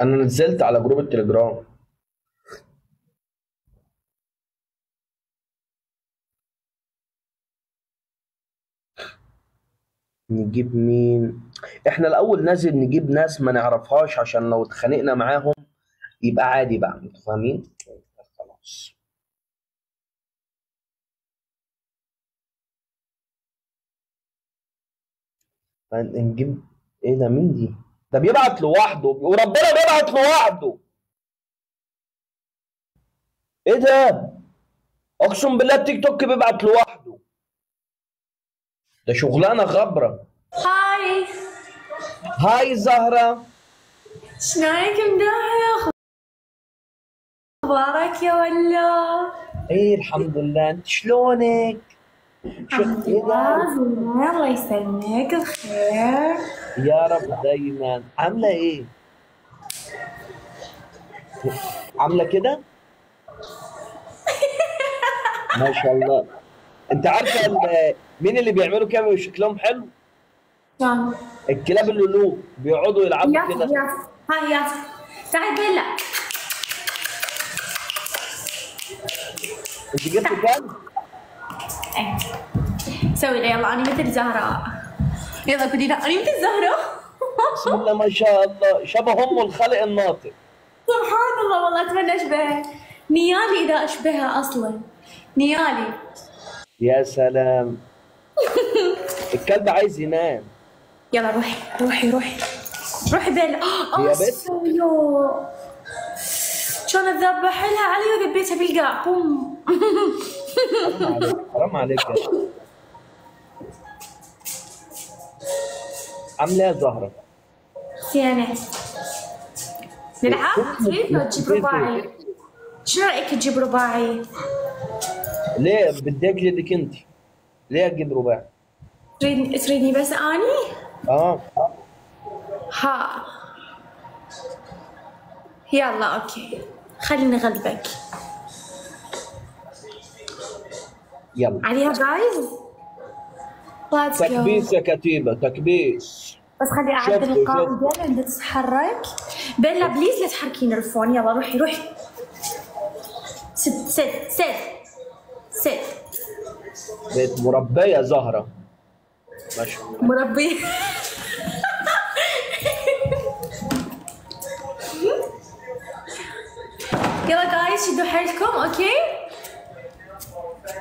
أنا نزلت على جروب التليجرام. نجيب مين؟ إحنا الأول نازل نجيب ناس ما نعرفهاش عشان لو اتخانقنا معاهم يبقى عادي بقى أنتوا فاهمين خلاص. نجيب إيه ده؟ مين دي؟ ده بيبعت لوحده وربنا بيبعت لوحده. إيه ده؟ اقسم بالله التيك توك بيبعت لوحده. ده شغلانة غبرة. هاي. هاي زهرة. شنايك مداحي أخبارك يا ولا؟ إيه الحمد لله. انت شلونك؟ زين الله يسلمك بخير يا رب دايما. عاملة إيه؟ عاملة كده؟ ما شاء الله. أنت عارفة مين اللي بيعملوا كده وشكلهم حلو؟ الكلاب اللولو. بيقعدوا يلعبوا كده. هاي ياسر تعال بيلا أنت جبت كام؟ سوي لي يلا أنا مثل زهراء يلا قولي لها أنا مثل زهراء بسم الله ما شاء الله. شبه أم الخلق الناطق. سبحان الله والله أتمنى اشبهها نيالي إذا أشبهها أصلا. نيالي. يا سلام. الكلب عايز ينام. يلا روحي روحي روحي. روحي يا آه بنت. سولو شلون اذبح لها علي وذبيتها بالقاع. بوم حرام عليك حرام عليك. عاملة إيه يا زهرة؟ زينة نلعب تريد لو تجيب رباعي شنو رأيك تجيب رباعي؟ ليه بدك لك أنت؟ ليه أجيب رباعي تريد تريدني بس أني؟ آه. ها. يلا okay. خليني أغلبك. يلا. عليها guys Let's go. تكبيس يا كتيبة تكبيس. بس خلي اعدل القاعدة بدها تتحرك بيلا please لا تحركين ال phone يلا روحي روحي. ست ست ست ست. بقت مربية زهرة. ما شاء الله. مربي يلا جايز شدوا حيلكم أوكي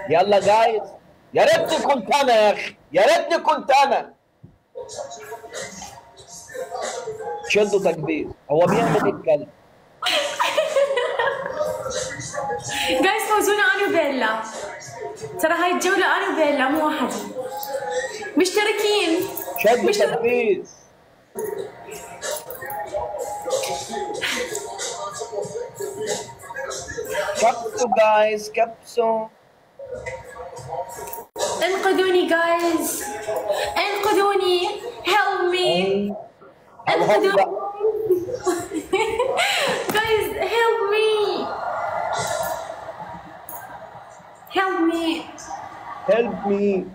يلا جايز يا ريتني كنت أنا يا أخي. يا ريتني كنت أنا شدوا تكبيس هو بيعمل إيه الكلب جايز فوزونا أنا وبيلا ترى هاي الجولة أنا وبيلا مو واحد مشتركين. شدوا مشترك- تكبيس كبسوا جايز كبسوا انقذوني جايز انقذوني. Help me. انقذوني. guys help me. Help me. هيلب مي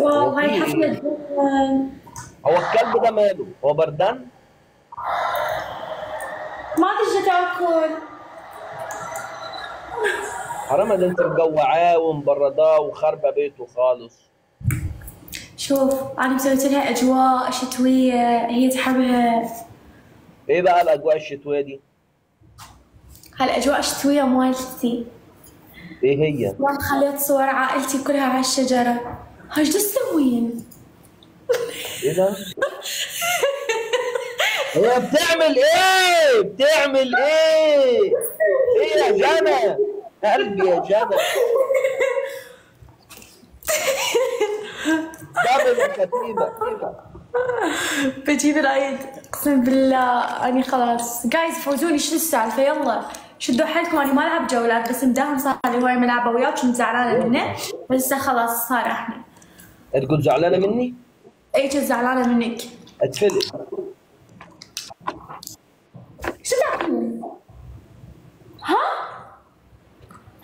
واو هاي حفلة جدا هو الكلب ده ماله؟ هو بردان ما تجي تأكل. حرام ده أنت مجوعاه ومبرداه وخربة بيته خالص. شوف أنا مسويت لها أجواء شتوية هي تحبها. إيه بقى الأجواء الشتوية دي؟ هالأجواء الشتوية مالتي إيه هي؟ يوم خليت صور عائلتي كلها على الشجرة. هاي إيش تسوين؟ إيه ده؟ هي بتعمل إيه؟ بتعمل إيه؟ إيه يا جنى قلبي يا جنى double الكتيبة. بجيب العيد. اقسم بالله أني خلاص. guys فوزوني. شو السالفة؟ يلا. شدوا حيلكم. أنا ما العب جولات بس مداهم صار لي هواي ملعبة وياه كنت زعلانة منه؟ بس خلاص صار إحنا. تقول زعلانة مني؟ اي كنت زعلانة منك. اتفلق شو تاكلون؟ ها؟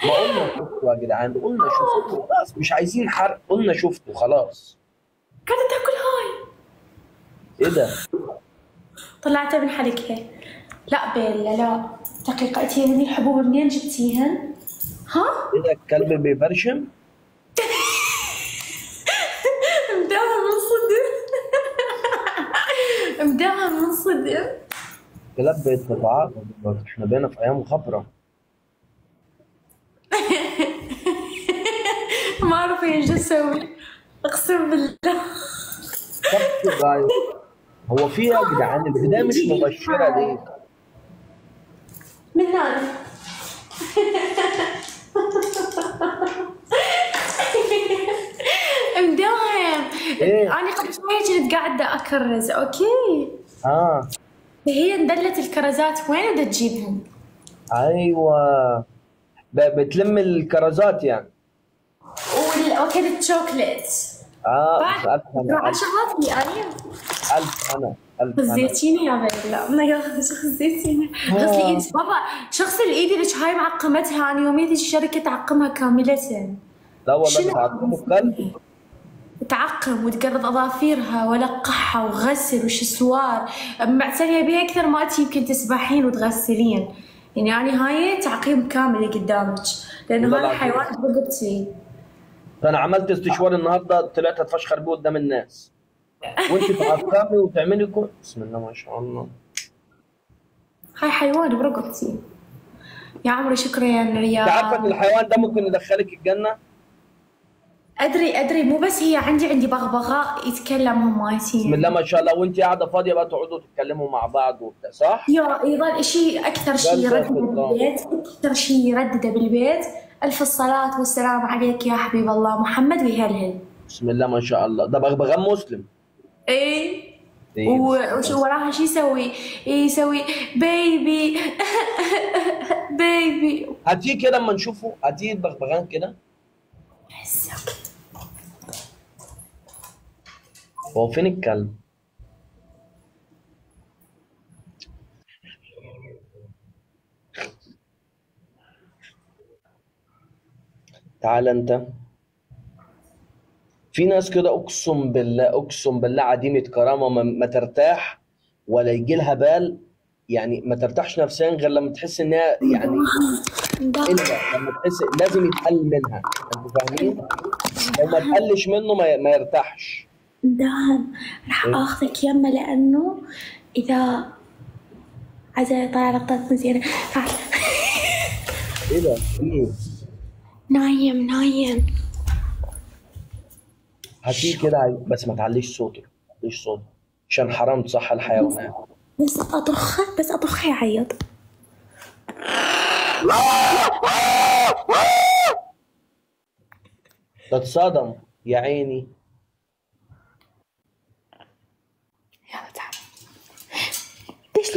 ما قلنا شفتوا يا جدعان قلنا شفتوا. خلاص مش عايزين حرق قلنا شفتوا خلاص. قاعدة تاكل هاي. إيه ده؟ طلعتها من حلقها لا بيلا لا دقيقة انتي هني الحبوب منين جبتيهن؟ ها؟ إيه ده؟ الكلب بيبرشم؟ مداها من صدم مداها من صدم كلاب بيتقطع إحنا بقينا في أيام خبرة. ما اعرف إيش أسوي اقسم بالله. هو في يا جدعان البداية مش مبشرة ليه؟ من هنا مداهم إيه؟ أنا قبل شوية كنت قاعدة أكرز أوكي؟ آه. هي اندلت الكرزات وين بدها تجيبهم؟ أيوه. بتلم الكرزات يعني. وال- واكلت شوكليت آه بعد ألف لي أنا ألف. هنا ألف هنا. خزيتيني يا بيلا ما ياخذ خزيتيني غسلي إيدك بابا شخص الإيد اللي هاي معقمتها أنا يومين تجي شركه تعقمها كاملة. لا والله القلب تعقم وتقرض أظافيرها ولقحها وغسل وش سوار معتنية بها أكثر ما أنت يمكن تسبحين وتغسلين. يعني أنا هاي تعقيم كامل قدامك. لأنه هذا. حيوان برقبتي أنا عملت استشوار النهارده طلعت أتفشخر بيه قدام الناس. وأنت تعقمي وتعملي كل بسم الله ما شاء الله. هاي حيوان برقبتي يا عمري شكرا يا انت رياض عارفه إن الحيوان ده ممكن يدخلك الجنة؟ أدري أدري. مو بس هي عندي عندي بغبغاء يتكلم هم مايتين بسم الله ما شاء الله. وانت قاعدة فاضية بقى تقعدوا تتكلموا مع بعض وبتاع صح؟ يا يظل شيء أكثر شيء يردده الله. بالبيت؟ أكثر شيء يردده بالبيت؟ ألف الصلاة والسلام عليك يا حبيب الله. محمد ويهلهل بسم الله ما شاء الله. ده بغبغان مسلم. إيه. إيه، وراها شو يسوي؟ يسوي؟ بيبي. بيبي. هاتيه كده أما نشوفه. هاتيه البغبغان كده. هو فين الكلب؟ تعال انت في ناس كده اقسم بالله اقسم بالله عديمة كرامة ما, ما ترتاح ولا يجي لها بال يعني ما ترتاحش نفسيا غير لما تحس إنها يعني إلا لما تحس لازم يتقل منها أنتوا فاهمين؟ لو ما تقلش منه ما يرتاحش دام راح إيه؟ آخذك يمه لأنه إذا عايزة يطلع لقطات زينة تعال؟ نايم نايم. هاتيه كده بس ما تعليش صوتك ما تعليش صوتك عشان حرام تصح الحيوانات بس اطخه بس اطخه يعيط ده اتصدم يا عيني يلا تعال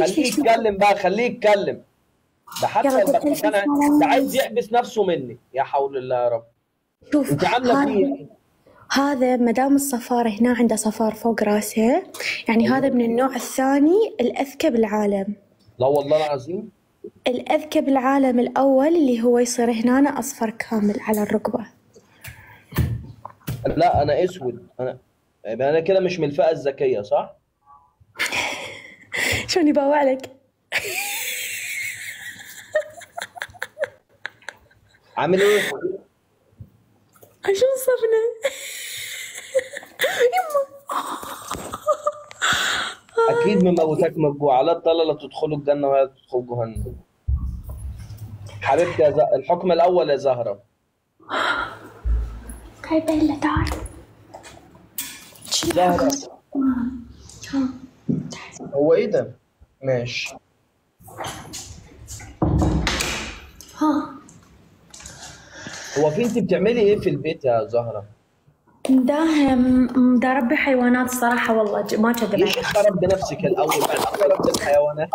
ليش ليش خليه يتكلم بقى خليه يتكلم. ده حتى أسمع. ده عايز يحبس نفسه مني. يا حول الله يا رب. شوف أنت عاملة هذا- فيه إيه؟ هذا مدام الصفار هنا عنده صفار فوق راسه. يعني هذا من النوع الثاني الأذكى بالعالم. لا والله العظيم. الأذكى بالعالم الأول اللي هو يصير هنا أصفر كامل على الركبة. لا أنا أسود. أنا يبقى أنا كده مش من الفئة الذكية صح؟ شلون يباوع لك؟ عامل إيه؟ شو صفنا؟ يما. أكيد مموتاك من الجوع لا تضل لا تدخلوا الجنة ولا تدخلوا جهنم. حبيبتي يا ز... الحكم الأول يا زهرة. هاي بيلا تعال. زهرة. هو إيه ده؟ ماشي. ها. هو في انت بتعملي إيه في البيت يا زهرة؟ مداهم دا ربي حيوانات الصراحة والله ما كذب ليش عليك خرب بنفسك الأول؟ بعد خرب الحيوانات؟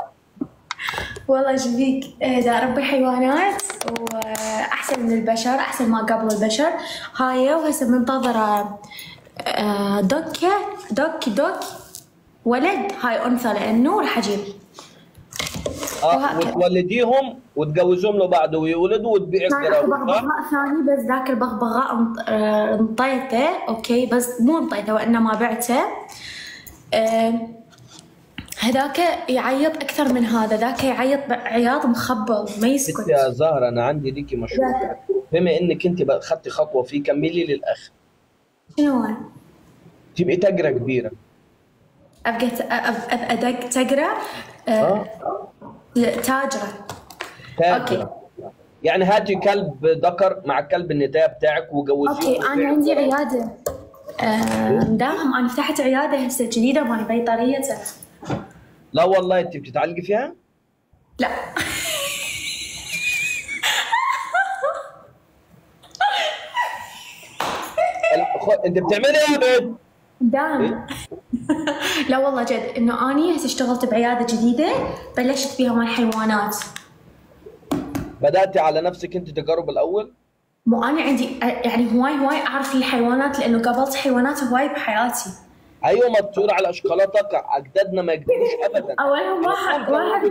والله إيش بيك إيه دا ربي حيوانات وأحسن من البشر أحسن ما قبل البشر. هاي وهسه منتظرة آه، دوكة دوك دوك. ولد. هاي أنثى لأنه راح أجيب آه وهكذا. وتولديهم وتجوزهم له بعد ويولدوا وتبيع صح؟ بغبغاء ثاني بس ذاك البغبغاء آه، انطيته أوكي؟ بس مو انطيته وانما بعته. آه، هذاك يعيط أكثر من هذا. ذاك يعيط عياط مخبل ما يسكت. يا زهرة أنا عندي ليكي مشروع. بما إنك أنت خدتي خطوة فيه كملي للاخر شنو؟ تبقي تاجره كبيرة. أبقى أبقى تقرأ آه، تاجرة. تاجرة. يعني هاتي كلب ذكر مع الكلب النتايه بتاعك وجوزيه أوكي أنا عندي عيادة. آه، مداهم أنا فتحت عيادة هسه جديدة مالي بيطريه لا والله انت بتتعلقي فيها؟ لا. أنت بتعملي إيه يا بنت؟ دام لا والله جد إنه أني هسه اشتغلت بعيادة جديدة بلشت فيها مال حيوانات. بدأتي على نفسك أنت تجارب الأول؟ مو أنا عندي يعني هواي هواي أعرف الحيوانات لأنه قابلت حيوانات هواي بحياتي. أيوه ما تصير على اشكالاتك اجدادنا ما يكذبوش ابدا. اولهم واحد واحد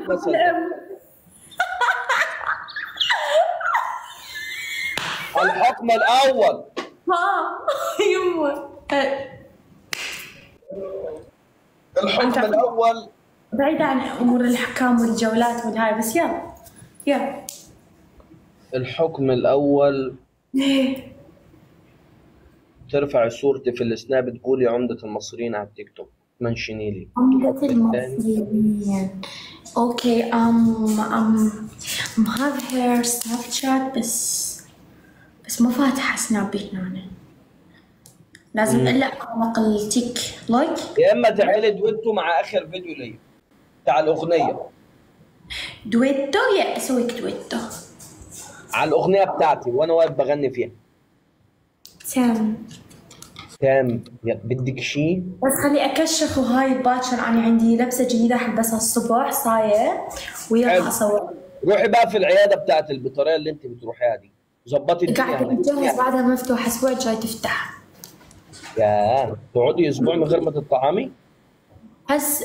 الحكم الأول. ها يمه. الحكم الأول. بعيد عن أمور الأحكام والجولات والهاي بس يلا يلا. الحكم الأول. ترفع صورتي في السناب تقولي عمدة المصريين على التيك توك منشني لي. عمدة المصريين. okay أم أم أم هاف هير سناب شات بس بس ما فاتحة سنابي هنا. لازم الا اغلق التيك. لايك يا إما تعملي دويتو مع آخر فيديو لي بتاع الأغنية. دويتو؟ يا أسويك دويتو. على الأغنية بتاعتي وأنا واقف بغني فيها. تام يا بدك شيء بس خلي اكشف وهاي باكر. أنا عندي لبسة جديدة حلبسها الصبح صايه. ويلا أصور. روحي بقى في العيادة بتاعت البطاريه اللي أنت بتروحيها دي. ظبطي الدنيا قاعدة. بتجهز بعدها مفتوحه أسبوع الجاي تفتح. يا تقعدي أسبوع من غير ما تطعمي؟ بس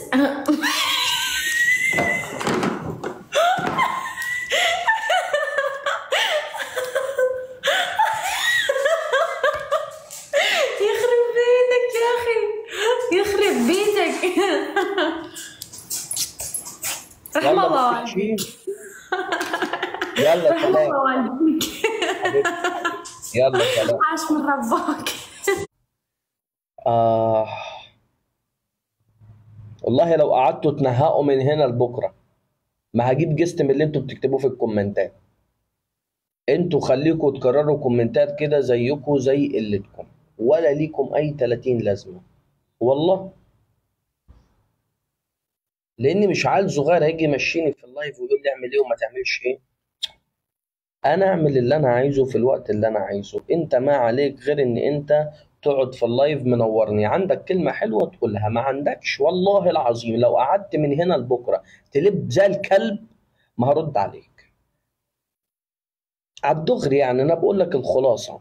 يخرب بيتك يا أخي. يخرب بيتك. رحم الله والديك يلا رحم سلام. الله والديك حبيبتي. يلا سلام. عاش من رباك. آه. والله لو قعدتوا تنهقوا من هنا لبكرة ما هجيب جست من اللي أنتوا بتكتبوه في الكومنتات. أنتوا خليكوا تكرروا كومنتات كده زيكوا زي قلتكم ولا ليكم أي 30 لازمة. والله. لأني مش عيل صغير هيجي يمشيني في ال live ويقول لي اعمل إيه وما تعملش إيه. أنا أعمل اللي أنا عايزه في الوقت اللي أنا عايزه. أنت ما عليك غير إن أنت تقعد في ال live منورني. عندك كلمة حلوة تقولها ما عندكش؟ والله العظيم لو قعدت من هنا لبكرة تلب زي الكلب ما هرد عليك. على الدغري يعني أنا بقول لك الخلاصة.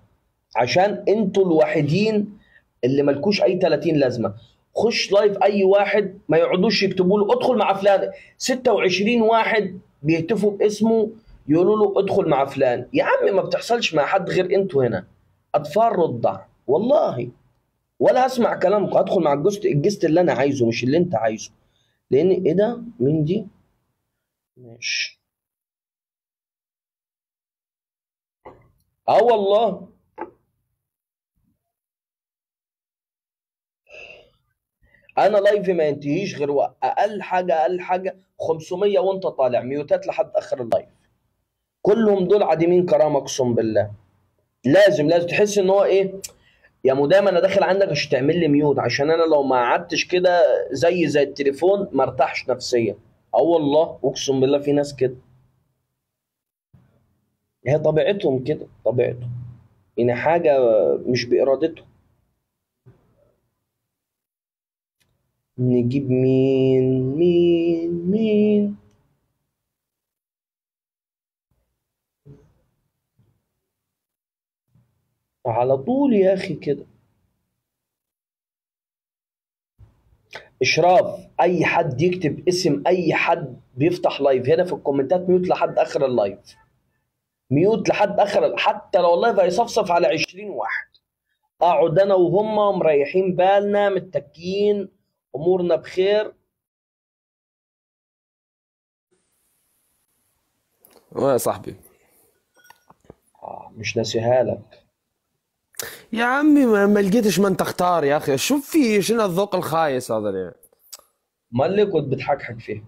عشان أنتوا الوحيدين اللي ملكوش أي 30 لازمة. خش لايف أي واحد ما يقعدوش يكتبوا له ادخل مع فلان. 26 واحد بيهتفوا باسمه يقولوا له ادخل مع فلان. يا عم ما بتحصلش مع حد غير أنتوا هنا. أطفال رضع. والله. ولا هسمع كلامكم هدخل مع الجست الجست اللي أنا عايزه مش اللي أنت عايزه. لأن إيه ده؟ مين دي؟ ماشي. آه والله. أنا لايفي ما ينتهيش غير أقل حاجة أقل حاجة 500 وأنت طالع ميوتات لحد آخر ال live كلهم دول عديمين كرامة أقسم بالله. لازم لازم تحس إن هو إيه؟ يا مدام أنا داخل عندك عشان تعمل لي mute. عشان أنا لو ما قعدتش كده زي زي التليفون ما ارتاحش نفسيا. أه والله أقسم بالله في ناس كده. هي طبيعتهم كده طبيعتهم. يعني حاجة مش بإرادتهم. نجيب مين؟ مين؟ مين؟ على طول يا أخي كده. إشراف أي حد يكتب اسم أي حد بيفتح live هنا في الكومنتات mute لحد آخر ال live mute لحد آخر حتى لو ال live هيصفصف على 20 واحد. أقعد أنا وهم مريحين بالنا متكين أمورنا بخير. يا صاحبي. آه مش ناسيها لك. يا عمي ما, ما لقيتش من تختار يا أخي. شوف في؟ شنو الذوق الخايس هذا اللي ما اللي كنت بتحكحك فيه.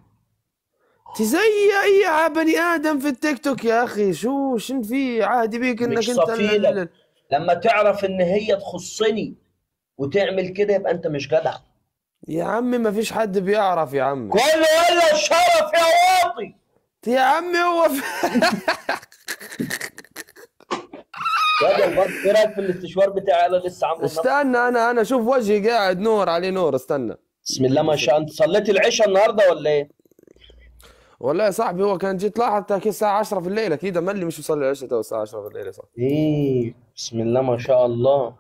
انت زي أي بني آدم في التيك توك يا أخي. شو شن في؟ عادي بيك إنك أنت لما تعرف إن هي تخصني وتعمل كده يبقى أنت مش جدع. يا عمي ما فيش حد بيعرف يا عمي. كل ولا الشرف يا واطي. يا عمي هو في... إيه رأيك في الاستشوار بتاعي أنا لسه عامله؟ استنى أنا أنا شوف وجهي قاعد نور عليه نور استنى بسم الله ما شاء الله انت صليت العشاء النهارده ولا إيه؟ والله يا صاحبي هو كان جيت لاحظ تاكي الساعة 10 في الليل أكيد ملي مش مصلي العشاء تو الساعة 10 في الليل يا صاحبي إيه بسم الله ما شاء الله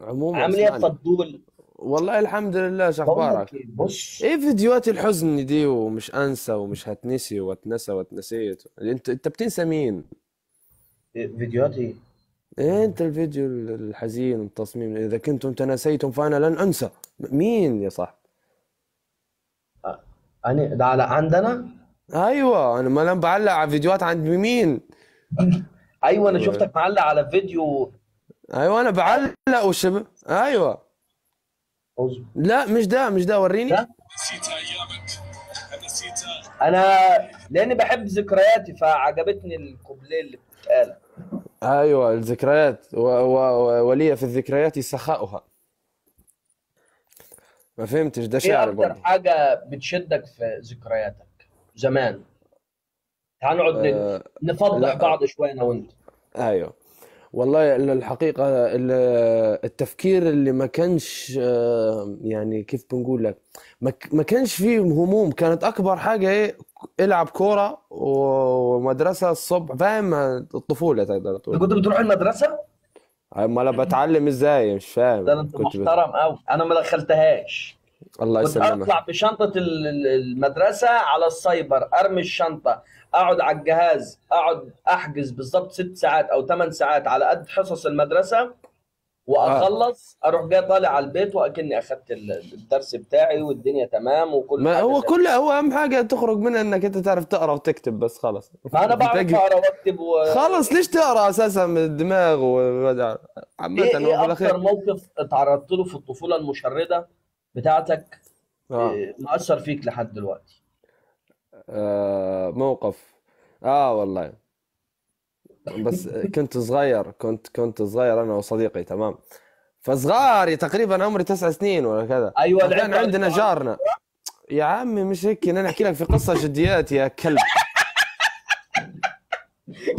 عموما عامل إيه يا اسمعني. فضول؟ والله الحمد لله شو أخبارك إيه، بص إيه فيديوهات الحزن دي ومش أنسى ومش هتنسي واتنسى واتنسيت انت أنت بتنسى مين إيه، فيديوهات إيه؟ إيه أنت الفيديو الحزين والتصميم. إذا كنتم تناسيتم فأنا لن أنسى. مين يا صاحبي؟ أنا ده على عندنا؟ أيوه أنا ما لم بعلق على فيديوهات عند مين؟ أيوه أنا شفتك معلق على فيديو. أيوه أنا بعلق وشب أيوه. لا مش ده مش ده وريني. نسيت ايامك أنا لأني بحب ذكرياتي فعجبتني الكوبليه اللي بتتقال. أيوه الذكريات. و... و... ولي في الذكريات سخاؤها. ما فهمتش ده إيه شعر أكتر برضه. حاجة بتشدك في ذكرياتك؟ زمان. تعال نقعد ن- آه، نفضح لا. بعض شوية أنا وأنت. أيوه. والله ال- الحقيقة ال- التفكير اللي ما كانش آه، يعني كيف بنقول لك ما ك- ما كانش فيه هموم. كانت أكبر حاجة إيه؟ العب كورة و- ومدرسة الصبح. فاهم؟ الطفولة تقدر تقول. كنت بتروح المدرسة؟ أما أنا بتعلم إزاي؟ مش فاهم. ده أنت كنت. محترم قوي أنا ما دخلتهاش. الله كنت يسلمك. أطلع بشنطه ال- ال- المدرسة على السايبر أرمي الشنطة أقعد على الجهاز أقعد أحجز بالظبط ست ساعات أو ثمان ساعات على قد حصص المدرسة. وأخلص أروح جاي طالع على البيت وأكني أخدت ال- الدرس بتاعي والدنيا تمام وكل ما حاجة هو كل هو أهم حاجة تخرج منها إنك أنت تعرف تقرأ وتكتب بس خلاص. ما أنا بعرف أقرأ وأكتب و... خلاص ليش تقرأ أساسا من الدماغ و... هو إيه بالأخير أكتر موقف اتعرضت له في الطفولة المشردة بتاعتك آه. إيه، مأثر فيك لحد دلوقتي؟ آه موقف. آه والله. بس كنت صغير كنت كنت صغير أنا وصديقي تمام. فصغار تقريبا عمري تسع سنين ولا كذا. أيوه كان عندنا جارنا. يا عمي مش هيك أنا أحكي لك في قصة جديات يا كلب.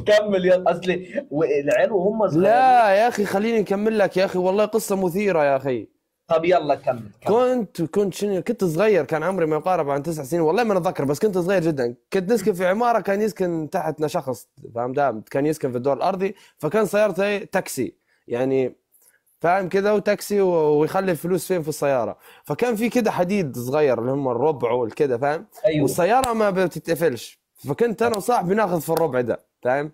كمل يا أصلي والعيال وهم صغيرين. لا يا أخي خليني أكمل لك يا أخي والله قصة مثيرة يا أخي. طب يلا كمل كمل. كنت كنت شنو؟ كنت صغير كان عمري ما يقارب عن تسع سنين. والله ما أتذكر بس كنت صغير جدا. كنت نسكن في عمارة كان يسكن تحتنا شخص فاهم ده كان يسكن في الدور الأرضي. فكان سيارته تاكسي. يعني فاهم كذا وتاكسي ويخلي الفلوس فين؟ في السيارة. فكان في كده حديد صغير اللي هم الربع والكده فاهم؟ أيوه. والسيارة ما بتتقفلش. فكنت أنا وصاحبي ناخذ في الربع ده فاهم؟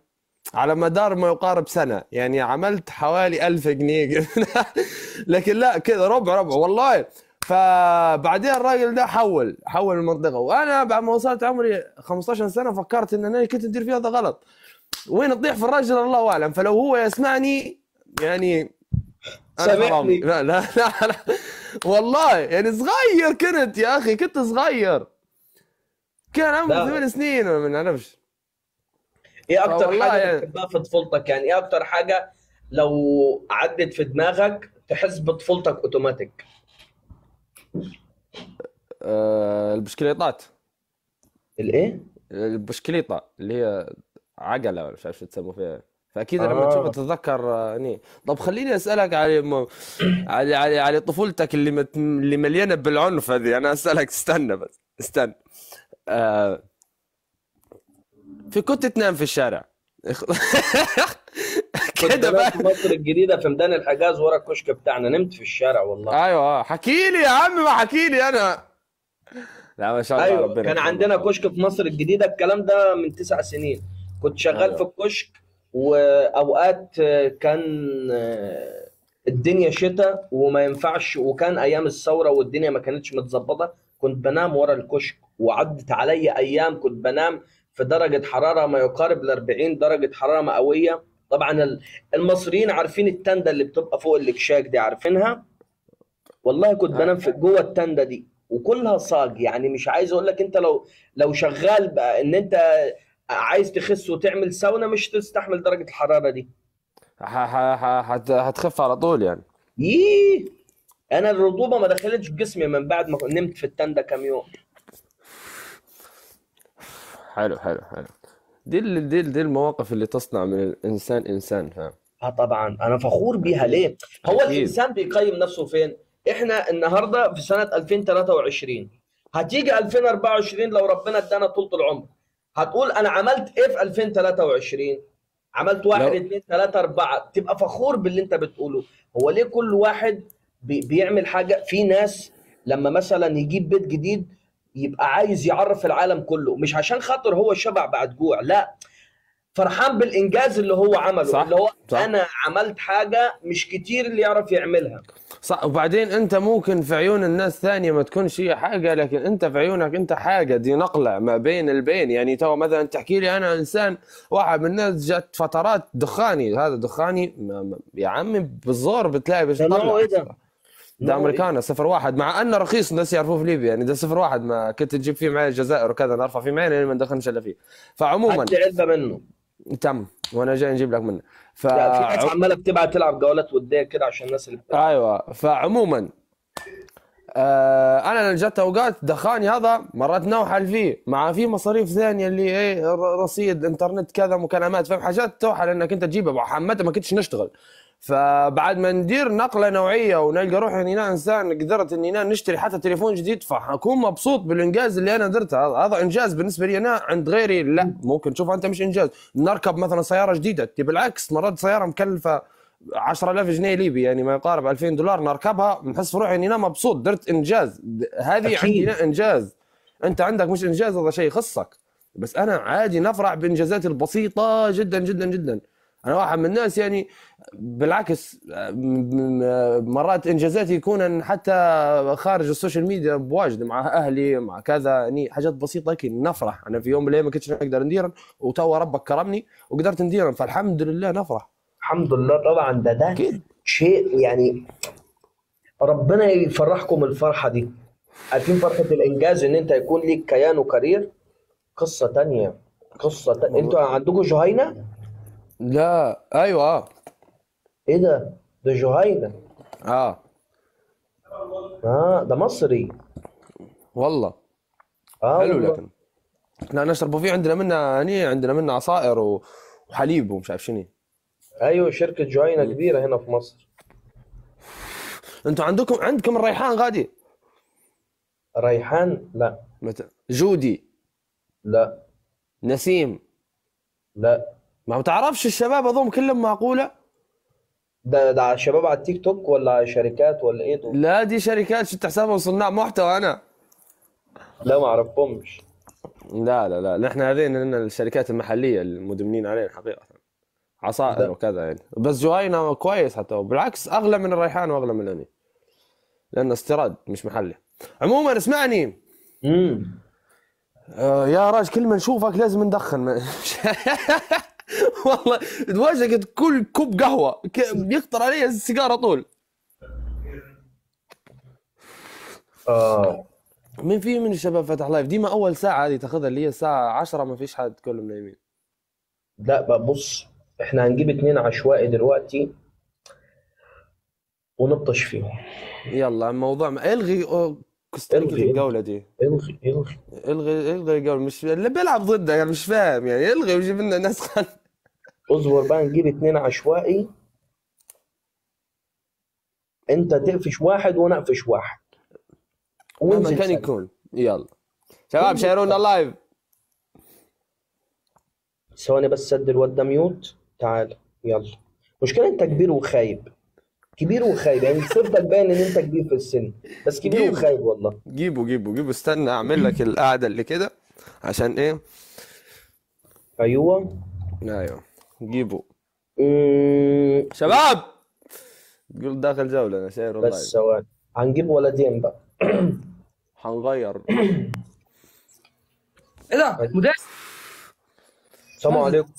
على مدار ما يقارب سنة. يعني عملت حوالي ألف جنيه. لكن لا كذا ربع ربع. والله. فبعدين الراجل ده حول حول المنطقة. وأنا بعد ما وصلت عمري 15 سنة فكرت إن أنا كنت أدير فيها هذا غلط. وين تطيح في الراجل الله أعلم. فلو هو يسمعني يعني أنا سامحني. حرامي لا لا لا, لا. والله. يعني صغير كنت يا أخي كنت صغير. كان عمري. ثمان سنين ولا ما نعرفش إيه أكتر حاجة يعني- بتحبها في طفولتك؟ يعني إيه أكتر حاجة لو عدت في دماغك تحس بطفولتك أوتوماتيك؟ آه البشكليطات. الإيه؟ البشكليطة اللي هي عجلة ولا مش عارف شو تسموا فيها. فأكيد لما آه. تشوفها تتذكر آه، ني طب خليني أسألك على م... على على على طفولتك اللي مت... اللي مليانة بالعنف هذه. أنا أسألك استنى بس استنى. آه... في كنت تنام في الشارع. كده بقى. في مصر الجديدة في ميدان الحجاز ورا الكشك بتاعنا. نمت في الشارع والله. أيوه حكي لي يا عم ما حكي لي أنا. لا ما شاء الله أيوه ربنا كان. عندنا كشك في مصر الجديدة. الكلام ده من تسع سنين. كنت شغال أيوة. في الكشك وأوقات آه، كان آه، الدنيا شتاء وما ينفعش وكان أيام الثورة والدنيا ما كانتش متظبطة. كنت بنام ورا الكشك وعدت علي أيام كنت بنام في درجة حرارة ما يقارب ل 40 درجة حرارة مئوية. طبعا ال- المصريين عارفين التندة اللي بتبقى فوق الإكشاك دي عارفينها؟ والله كنت بنام في جوه التندة دي وكلها صاج. يعني مش عايز أقول لك أنت لو لو شغال بقى إن أنت عايز تخس وتعمل ساونا مش تستحمل درجة الحرارة دي. حتخف على طول يعني ييه أنا الرطوبة ما دخلتش جسمي من بعد ما نمت في التندة كام يوم حلو حلو حلو. دي ال- دي ال- دي المواقف اللي تصنع من الإنسان إنسان فاهم؟ آه طبعا. أنا فخور بيها. ليه؟ هو أكيد. الإنسان بيقيم نفسه فين؟ إحنا النهارده في سنة 2023 هتيجي 2024 لو ربنا ادانا طولة العمر. هتقول أنا عملت إيه في 2023 عملت واحد لو- اتنين تلاتة أربعة. تبقى فخور باللي أنت بتقوله. هو ليه كل واحد بي بيعمل حاجة؟ في ناس لما مثلا يجيب بيت جديد يبقى عايز يعرف العالم كله مش عشان خاطر هو شبع بعد جوع لا. فرحان بالإنجاز اللي هو عمله صح، اللي هو صح. أنا عملت حاجة مش كتير اللي يعرف يعملها. صح. وبعدين أنت ممكن في عيون الناس ثانية ما تكونش هي حاجة لكن أنت في عيونك أنت حاجة دي نقلة ما بين البين. يعني تو مثلا تحكي لي أنا إنسان واحد من الناس جت فترات دخاني هذا دخاني يا عمي بالزور بتلاقي بس ده نوعه أمريكانا صفر واحد. مع أنه رخيص الناس يعرفوه في ليبيا. يعني ده صفر واحد ما كنت تجيب فيه معي الجزائر وكذا نرفع فيه معي ما ندخلش إلا فيه. فعموما لي علبة منه. تم. وأنا جاي نجيب لك منه. ف في ناس عمالة بتبعت تلعب جولات ودية كده عشان الناس اللي بتلعب. أيوه. فعموما آه أنا جت أوقات دخاني هذا مرات نوحل فيه. مع في مصاريف ثانية اللي إيه رصيد إنترنت كذا مكالمات فاهم؟ حاجات توحل إنك أنت تجيبها. حمتها ما كنتش نشتغل. فبعد ما ندير نقلة نوعية ونلقى روحي إني أنا انسان قدرت إني أنا نشتري حتى تليفون جديد فحكون مبسوط بالإنجاز اللي أنا درته. هذا إنجاز بالنسبة لي أنا عند غيري لا. ممكن تشوف أنت مش إنجاز. نركب مثلا سيارة جديدة. تبي بالعكس مرات سيارة مكلفة 10000 جنيه ليبي يعني ما يقارب 2000 دولار نركبها نحس روحي إني أنا مبسوط. درت إنجاز. هذه أنا إنجاز. أنت عندك مش إنجاز هذا شيء يخصك. بس أنا عادي نفرح بإنجازاتي البسيطة جدا جدا جدا. أنا واحد من الناس يعني بالعكس مرات إنجازاتي يكون حتى خارج ال social media بواجد مع أهلي مع كذا يعني حاجات بسيطة هيك نفرح. أنا في يوم من الأيام ما كنتش نقدر نديرن وتوا ربك كرمني وقدرت نديرن فالحمد لله نفرح. الحمد لله طبعا. ده ده أكيد. شيء يعني ربنا يفرحكم الفرحة دي. عارفين فرحة الإنجاز؟ إن أنت يكون ليك كيان وكارير. قصة تانية. قصة تانية. أنتوا عندكم جهينة؟ لا أيوه. آه إيه ده؟ ده جهينة. آه. آه ده مصري. والله. آه حلو والله. لكن. إحنا نشرب فيه عندنا منه هني عندنا منه عصائر و- وحليب ومش عارف شنو. أيوه شركة جهينة كبيرة هنا في مصر. أنتوا عندكم عندكم الريحان غادي؟ ريحان؟ لا. متى جودي؟ لا. نسيم؟ لا. ما بتعرفش الشباب هذول كلهم معقولة؟ ده ده على شباب على التيك توك ولا على شركات ولا إيه دول؟ لا دي شركات شو تحسبهم صناع محتوى أنا. لا ما أعرفهمش. لا لا لا نحن هذين لنا الشركات المحلية المدمنين علينا حقيقة. عصائر ده. وكذا يعني. بس جوينا كويس حتى بالعكس أغلى من الريحان وأغلى من الاني لأنه استيراد مش محلي. عموما اسمعني. امم آه يا راجل كل ما نشوفك لازم ندخن. والله وجهك كل كوب قهوة ك- يخطر علي السيجارة طول. آه. مين في من الشباب فتح لايف ديما أول ساعة هذه تاخذها اللي هي الساعة 10 ما فيش حد كلهم نايمين لا بقى بص إحنا هنجيب اتنين عشوائي دلوقتي ونبطش فيهم. يلا الموضوع ما إلغي كوستاريكا إلغي. الجولة دي. إلغي إلغي. إلغي إلغي الجولة مش اللي بيلعب ضده يعني مش فاهم يعني. إلغي وجيب لنا ناس خل اصبر بقى نجيب اتنين عشوائي. انت تقفش واحد وأنا اقفش واحد. مهما كان. يكون. يلا. شباب شيرونا ال live. ثواني بس سد الواد ده mute. تعال. يلا. مشكلة انت كبير وخايب. كبير وخايب. يعني صفتك باين ان انت كبير في السن. بس كبير جيب. وخايب والله. جيبوا جيبوا جيبوا استنى اعمل لك القعدة اللي كده عشان إيه؟ أيوه. أيوه. جيبوا مم، شباب! تقول داخل جولة أنا ساير والله. بس ثواني هنجيب ولدين بقى حنغير. إيه ده؟ مدرس السلام عليكم.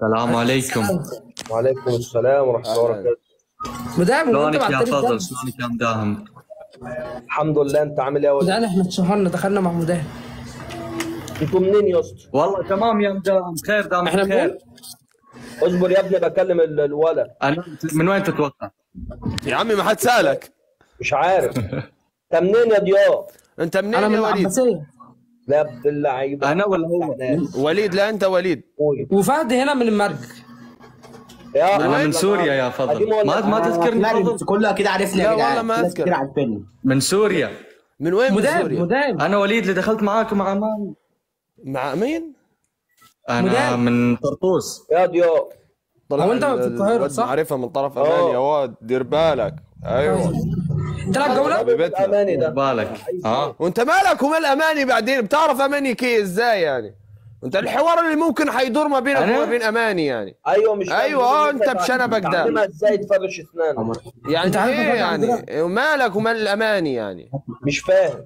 السلام عليكم. وعليكم السلام ورحمة الله. وبركاته. مدام وانت شلونك يا فضل. شلونك يا مداهم؟ الحمد لله أنت عامل إيه يا ولد؟ مدام إحنا اتشهرنا دخلنا مع مدام أنتوا منين يا اسطى والله تمام يا مداهم خير دام إحنا بخير. اصبر يا ابني بكلم ال- الولد. أنا من وين تتوقع؟ يا عمي ما حد سألك. مش عارف. انت منين يا ضياء؟ انت منين من يا وليد؟ لا اللعيب أنا ولا هو؟ وليد لا أنت وليد. وفهد هنا من المرج. يا أنا من سوريا يا فضل. ما ما تذكرني فضل؟ كلها كده عرفنا لا يا جدعان. والله ما عارفيني من سوريا. من وين؟ من مدام سوريا. مدام. أنا وليد اللي دخلت معاكم مع أمان مع مين؟ أنا مدام. من طرطوس. يا ضياء طلع هو ال- في القاهرة، الواد صح؟ معرفة من طرف آه. أمان يا واد دير بالك. أيوه. تلعب جولة؟ حبيبتنا. اماني ده بالك. ها وانت مالك ومال أماني بعدين؟ بتعرف أماني كي إزاي يعني؟ انت الحوار اللي ممكن حيدور ما بينك؟ وما بين أماني يعني. أيوه مش أيوة، آه، أنت بشنبك ده. إزاي تفرش اسنانك يعني عارف إيه يعني؟ ومالك ومال الاماني يعني؟ مش فاهم.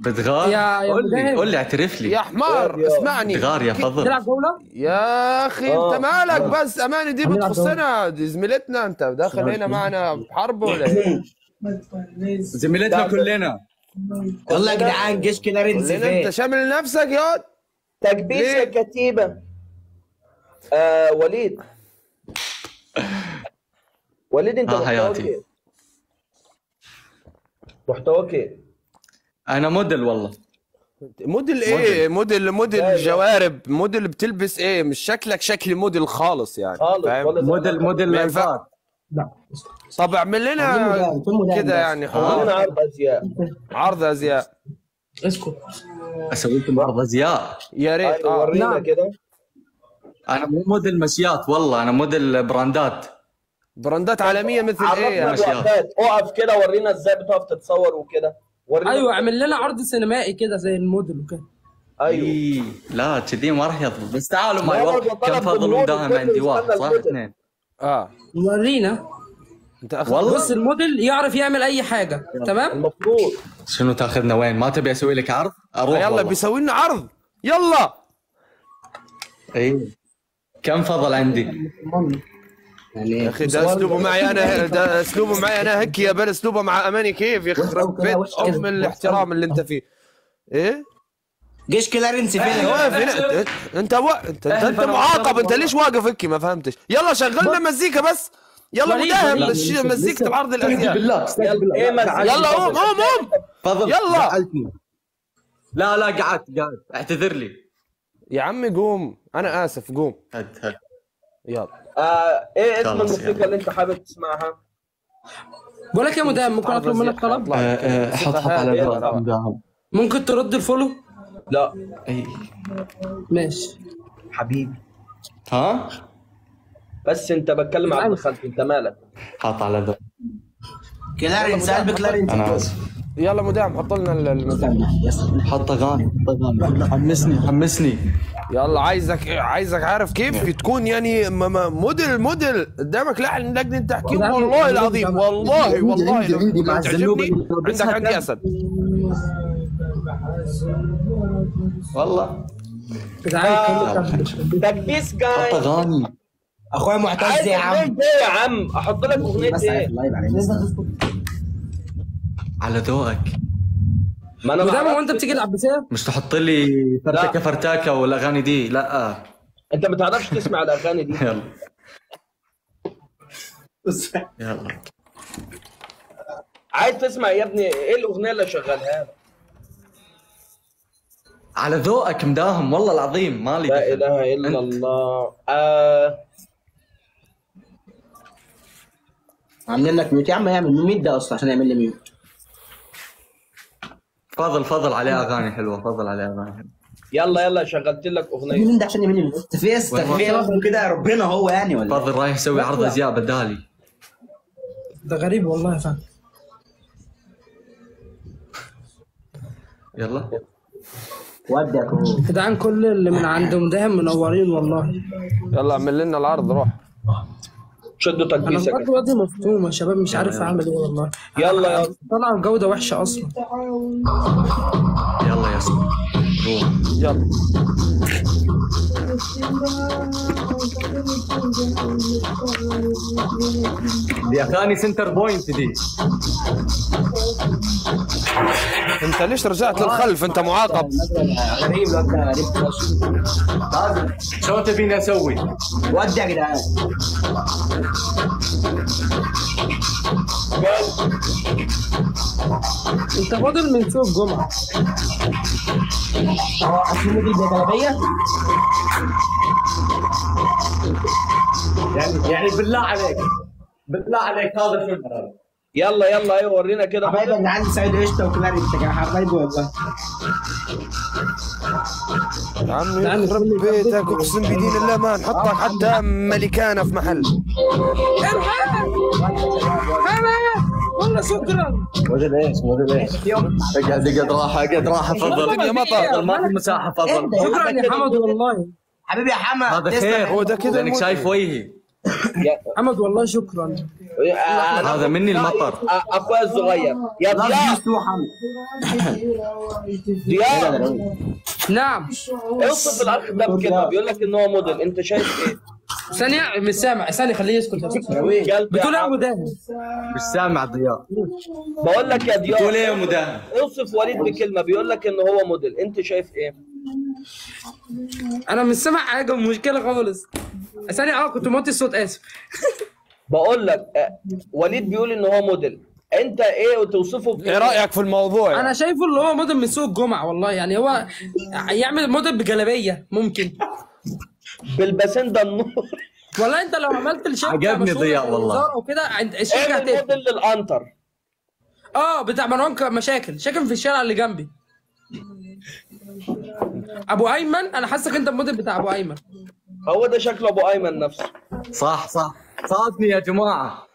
بتغار؟ يا- يا قول لي. قول لي اعترف يا لي حمار يا- اسمعني. بتغار يا فضل. تلعب جولة؟ يا أخي آه. أنت مالك بس؟ أماني دي بتخصنا دي زميلتنا أنت. داخل هنا معنا بحرب ولا إيه؟ زميلتنا كلنا. يلا يا جدعان جيش كده رنز أنت شامل نفسك يا تكبيس ليه؟ الكتيبة آه وليد. وليد أنت آه، محتواك حياتي. إيه؟ محتواك إيه؟ أنا موديل والله. موديل إيه؟ موديل. موديل. جوارب. موديل بتلبس إيه؟ مش شكلك شكل موديل خالص يعني خالص موديل موديل ما ينفع. لا. طب اعمل لنا كده؟ يعني حوار عرض أزياء. عرض أزياء. اسكت. أسوي لكم عرض أزياء. يا ريت. أيوة، آه. ورينا نعم. كده. أنا مو موديل مشيات والله أنا موديل براندات. براندات عالمية مثل إيه عرفنا يعني. الوقفات أقف كده ورينا إزاي بتقف تتصور وكده. ورينا أيوه اعمل لنا عرض سينمائي كده زي الموديل وكده. أيوه. إيه لا كذي ما راح يضبط بس تعالوا معي والله طلب فضل الكل عندي واحد صح. اثنين. آه. ورينا. أنت اخذ والله. بص الموديل يعرف يعمل أي حاجة. تمام؟ المفروض. شنو تاخذنا وين؟ ما تبي أسوي لك عرض؟ أروح يلا. بيسوي لنا عرض. يلا. اي كم فضل عندي؟ يعني يا أخي ده أسلوبه معي أنا ده أسلوبه معي أنا هيك يا بل أسلوبه مع أماني كيف بيت وش كده، ام الاحترام اللي أنت فيه. إيه؟ جيش فين أنت واقف هنا. انت أنت. انت, أنت, معاقب أنت ليش واقف هيك؟ ما فهمتش. يلا شغلنا مزيكا بس. يلا وليد، مداهم شي- مزيكة بعرض الازياء بالله يلا مزيكا. يلا قوم قوم قوم. فضل يلا. لا لا قعدت قاعد اعتذر لي. يا عمي قوم. أنا آسف قوم. هد هد. يلا. آه إيه اسم الموسيقى. اللي انت حابب تسمعها؟ بقول لك يا مدام ممكن أطلب منك طلب اطلع. حط حط على. مداهم ممكن ترد الفولو لا اي ماشي حبيبي ها بس انت بتكلم عن خالتي انت مالك؟ حط على ذا كلارنس قلبك كلارنس أنا آسف يلا مدام حط لنا ال- المزيكا حط أغاني حط أغاني. حمسني. حمسني. يلا عايزك عايزك عارف كيف؟ تكون يعني موديل موديل. قدامك لحن نقدر تحكي. لا، والله العظيم والله والله عندي- لو عندي مع عندك عندي؟ أسد. والله. تكبيس حط جاي أغاني. اخويا معتز يا عم. إيه يا عم؟ أحط لك عارف إيه؟ على ذوقك. ما أنا مدام بعرف- هو أنت بتيجي العباسيه مش تحط لي فرتكة فرتاكة والأغاني دي؟ لا. أنت ما تعرفش تسمع الأغاني دي. يلا. يلا. عايز تسمع يا ابني؟ إيه الأغنية اللي شغالها؟ لك؟ على ذوقك مداهم والله العظيم مالي لا. إله إلا أنت. الله. آه. عاملين لك mute. يا عم يعمل mute ده أصلا عشان يعمل لي mute. فضل فضل عليه أغاني حلوة فضل عليه أغاني حلوة. يلا يلا شغلت لك أغنية. مين ده؟ عشان يمين تفيس تفيس كده ربنا هو يعني ولا فاضل رايح يسوي عرض ازياء بدالي. ده غريب والله فعلا يلا. كرو يا جدعان كل اللي من عندهم ده منورين والله. يلا اعمل لنا العرض روح. شدوا أنا تكبيسه كده. وادي مفتوم يا شباب مش عارف أعمل إيه والله. يلا يلا. طلع الجوده وحشة أصلا. يلا يا سيدي. روح. يلا. دي أغاني Centrepoint دي. انت ليش رجعت للخلف؟ انت معاقب. غريب فشخ. شو تبيني أسوي؟ ودي يا جدعان. انت فاضل من سوق الجمعه آه موديل بجلابيه يعني يعني بالله عليك. بالله عليك هذا شو يلا يلا أيوه ورينا كده حبايبي اللي عندي سعيد قشطة وكلاري انت يا حبايبي والله. يا عمي يخرب بيتك أقسم بدين الله ما نحطك حتى ملكانه في محل. والله. شكرا موديل إيش موديل إيش؟ اقعد اقعد راحه اقعد راحه فضل الدنيا مطر ما في مساحه فضل شكرا يا حمد والله. حبيبي يا حمد هذا. خير. هو ده كده لانك الموديل. شايف وجهي يا- حمد والله شكرا. هذا مني المطر. اخويا الصغير. يا ضياء. ضياء. نعم. اوصف الاخ ده بكلمه بيقول لك ان هو موديل أنت شايف إيه؟ ثانية مش سامع. ثانية خليه يسكت. بتقول يا يا. مداهن مش سامع ضياء. بقول لك يا تقول إيه يا ضياء مداهن؟ اوصف وليد بكلمة. بيقول لك ان هو موديل أنت شايف إيه؟ أنا مش سامع حاجة مشكلة خالص. ثانية آه كنت موطي الصوت آسف. بقول لك آه، وليد بيقول إن هو موديل. أنت إيه وتوصفه إيه؟ رأيك في الموضوع أنا يعني؟ شايفه اللي هو موديل من سوق الجمعة والله. يعني هو يعمل موديل بجلابية ممكن. بالباسين ده النور والله أنت لو عملت الشركة عجبني ضياء والله. وكده عند اعمل هتقفل. موديل للأنتر. آه بتاع مروان مشاكل. شاكن في الشارع اللي جنبي. أبو أيمن؟ أنا حاسك أنت الموديل بتاع أبو أيمن. هو ده شكله أبو أيمن نفسه. صح صح. صادني يا جماعة.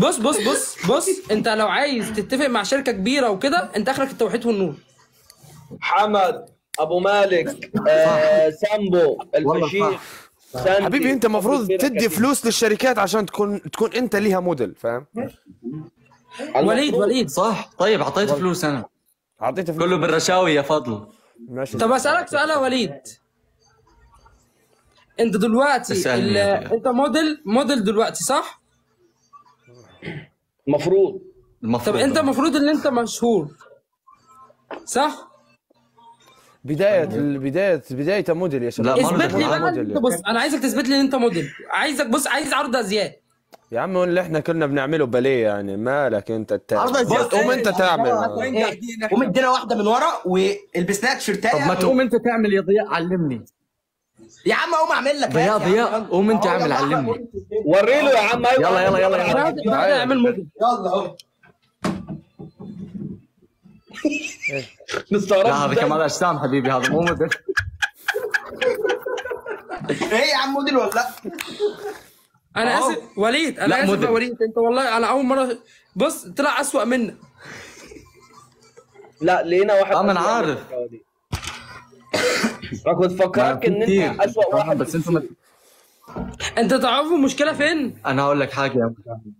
بص بص بص بص. أنت لو عايز تتفق مع شركة كبيرة وكده أنت أخرك التوحيد والنور. حمد أبو مالك آه سامبو الفشيخ. حبيبي أنت المفروض تدي. فلوس للشركات عشان تكون تكون أنت ليها موديل فاهم؟ وليد. وليد. صح. طيب أعطيت فلوس أنا. اعطيته فلوس. كله بالرشاوي يا فضل. ماشي. طب أسألك سؤال يا وليد. أنت دلوقتي ال-. أنت موديل موديل دلوقتي صح؟ المفروض المفروض. طب أنت المفروض إن أنت مشهور. صح؟ بداية بداية بداية موديل يا شباب. لا، ما اثبت لي أنا بقى. موديل. بص أنا عايزك تثبت لي إن أنت موديل. عايزك بص عايز عرض أزياء. يا عم اللي إحنا كنا بنعمله باليه يعني؟ مالك انت التاني. قوم انت تعمل. إيه، قوم ادينا واحدة من ورا ولبسناها تيشيرتايه طب ما تقوم انت تعمل يا ضياء علمني. يا عم قوم اعمل لك. يا ضياء. قوم انت اعمل علمني. وري له يا عم. أيوة. يلا يلا يلا يلا. اعمل موديل يلا اهو. مستغرب لا هذا؟ كمال أجسام حبيبي هذا مو مدري. إيه يا عم موديل ولا لا؟ أنا. آسف وليد أنا آسف يا. وليد أنت والله أنا أول مرة بص طلع أسوأ منك لا لقينا واحد آه، ما أنا أسوأ عارف. أنا كنت فكرك إن. أنت أسوأ فاهم، واحد بس أنتم ما- أنت تعرفوا المشكلة فين؟ أنا هقول لك حاجة يا مداهم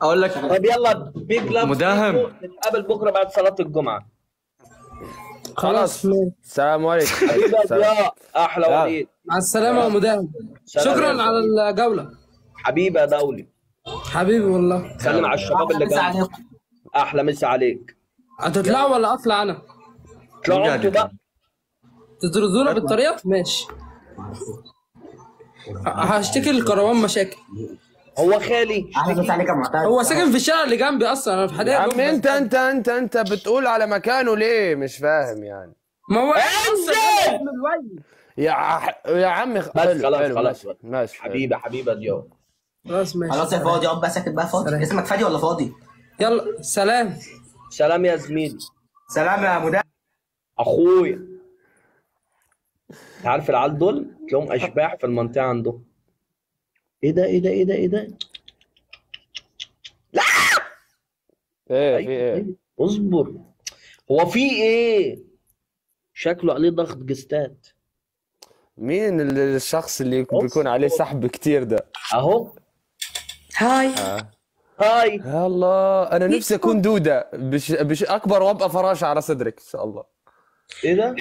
أقول لك طب يلا بيج لاف مداهم. نتقابل بكرة بعد صلاة الجمعة خلاص. السلام عليكم حبيبي أحلى. وليد مع السلامة يا مداهم يا شكرا. على الجولة. حبيبي يا دولي. حبيبي والله. سلم على الشباب اللي جنبك. أحلى مسا عليك. هتطلعوا ولا أطلع أنا؟ اطلعوا أنتوا بقى. تطردونا بالطريقة؟ ماشي. هشتكي الكروان مشاكل. هو خالي. أحلى مسا عليك يا معتز. هو ساكن في الشارع اللي جنبي أصلا أنا في يا حدائق عم. أنت أنت أنت أنت بتقول على مكانه ليه؟ مش فاهم يعني. ما هو انزل يا ع- يا عم بس حلو خلاص حلو خلاص. ماشي ماشي حبيبي يا ضياء خلاص ماشي. خلاص يا فاضي اقعد بقى ساكت بقى فاضي؟ سلام. اسمك فادي ولا فاضي؟ يلا سلام. سلام يا زميلي سلام يا مدام اخويا عارف العيال دول؟ تلاقيهم أشباح في المنطقة عندهم إيه ده إيه ده إيه ده إيه ده؟ إيه في أيوة، إيه؟ أيوة. اصبر. هو في إيه؟ شكله عليه ضغط جستات. مين ال- الشخص اللي بيكون عليه سحب كتير ده؟ أهو. هاي. هاي. يا الله أنا نفسي أكون دودة. بش بش أكبر وأبقى فراشه على صدرك. إن شاء الله. إيه ده؟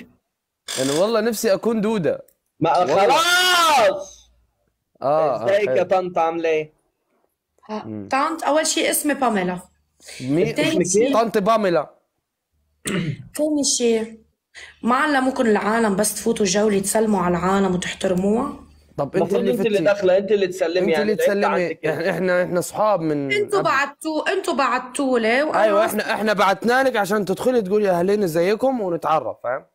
أنا والله نفسي أكون دودة. ما. خلاص. آه ازيك يا آه. طنط عاملة إيه؟ طنط. أول شيء اسمي باميلا. مين؟ شيء طنط باميلا. ثاني شيء ما علموكم العالم بس تفوتوا جولة تسلموا على العالم وتحترموها؟ طب أنت اللي أنت اللي داخلة أنت اللي تسلمي أنت يعني اللي تسلمي. كده. إحنا إحنا أصحاب من أنتوا. بعتوا أنتوا بعتوا لي وأنا أيوه إحنا إحنا بعتنا لك عشان تدخلي تقولي أهلين ازيكم ونتعرف فاهم؟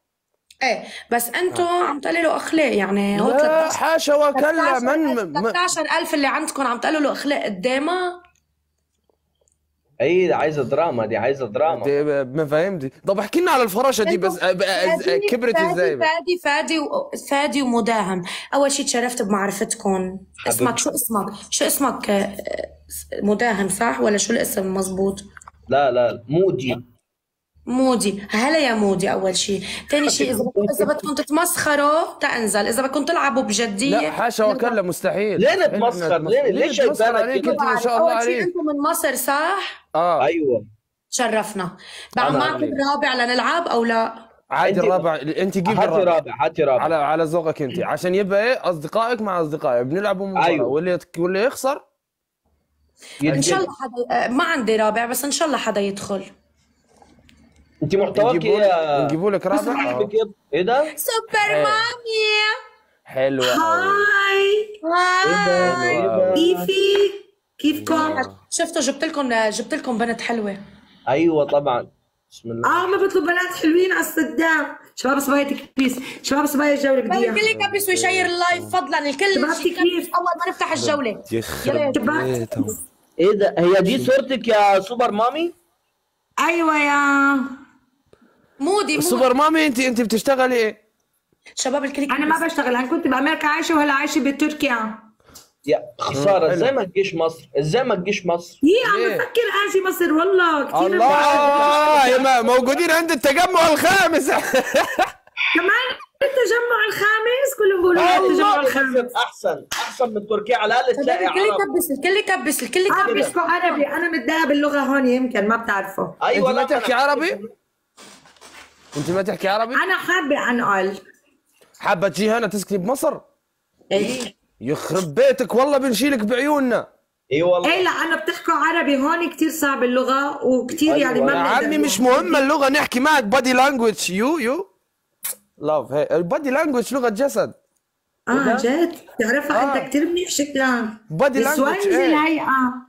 إيه بس أنتوا عم تقللوا أخلاق يعني. هو لا 13 حاشا وكلا من 13000 من- 13000 اللي عندكم عم تقللوا أخلاق قدامها؟ اي عايزة دراما دي عايزة دراما. دي ما فهمتي طب احكي لنا على الفراشة دي بس كبرت فادي إزاي؟ فادي فادي فادي ومداهم. أول شيء تشرفت بمعرفتكم. اسمك شو اسمك؟ شو اسمك آه، مداهم صح؟ ولا شو الاسم مزبوط؟ لا لا مودي. مودي. هلا يا مودي أول شيء ثاني شيء إذا إذا بدكم تتمسخروا تنزل إذا بدكم تلعبوا بجدية. لا حاشا وكلا مستحيل. ليه نتمسخر؟ ليه-. ليه شايفانا كده؟ انت ما شاء الله عليك. أنتم من مصر صح؟ آه. أيوه. شرفنا بعد معكم عليك. رابع لنلعب أو لا؟ عادي الرابع. أنت جيبي هاتي الرابع. رابع هاتي رابع. على على ذوقك أنت. عشان يبقى إيه أصدقائك مع أصدقائك. بنلعبوا مباراه أيوة. واللي واللي يخسر إن شاء الله حدا آه، ما عندي رابع بس إن شاء الله حدا يدخل. انت محتواك إيه نجيبوا لك يا نجيبوا لك رابع آه. إيه إيه ده؟ سوبر مامي. حلوة أوي. Hi. Hi. إيه ده؟ كيفك؟ كيفكم؟ شفتوا جبت لكم جبت لكم بنت حلوة. أيوه طبعا. بسم الله. آه ما بطلب بنات حلوين على الصدام. شباب صبايا تكبيس. شباب صبايا الجولة بدي الكل إياها. يكبس ويشير ال live فضلا. الكل شباب يكبس كيف؟ أول ما نفتح الجولة. يخرب إيه ده؟ هي دي صورتك يا سوبر مامي؟ أيوه يا. مودي مودي سوبر مامي انت انت بتشتغلي إيه؟ شباب الكل أنا ما بشتغل أنا كنت بأمريكا عايشة وهلا عايشة بتركيا يا خسارة. إزاي ما تجيش مصر؟ إزاي ما تجيش مصر؟ يي عم ليه؟ بفكر أجي مصر والله كثير الله يا ما موجودين عند التجمع الخامس كمان التجمع الخامس كلهم بيقولوا التجمع الخامس أحسن أحسن من تركيا على الأقل تلاقي الكل يكبس الكل يكبس الكل يكبس بيحكوا عربي أنا متضايقة باللغة هون يمكن ما بتعرفوا أيوه لا، تحكي عربي؟ انت ما تحكي عربي؟ أنا حابه انقل حابة تجي هنا تسكني بمصر؟ إيه. يخرب بيتك والله بنشيلك بعيوننا. اي والله. إيه لا أنا بتحكوا عربي هون كثير صعب اللغة وكثير أيوة. يعني ما يا بنقدر عمي مش مهمه اللغة نحكي معك بادي لانجوج يو يو لاف هي البادي لانجوج لغة جسد. آه جد؟ بتعرفها آه. انت كثير منيح Body language، نسوانجي إيه. الهيئه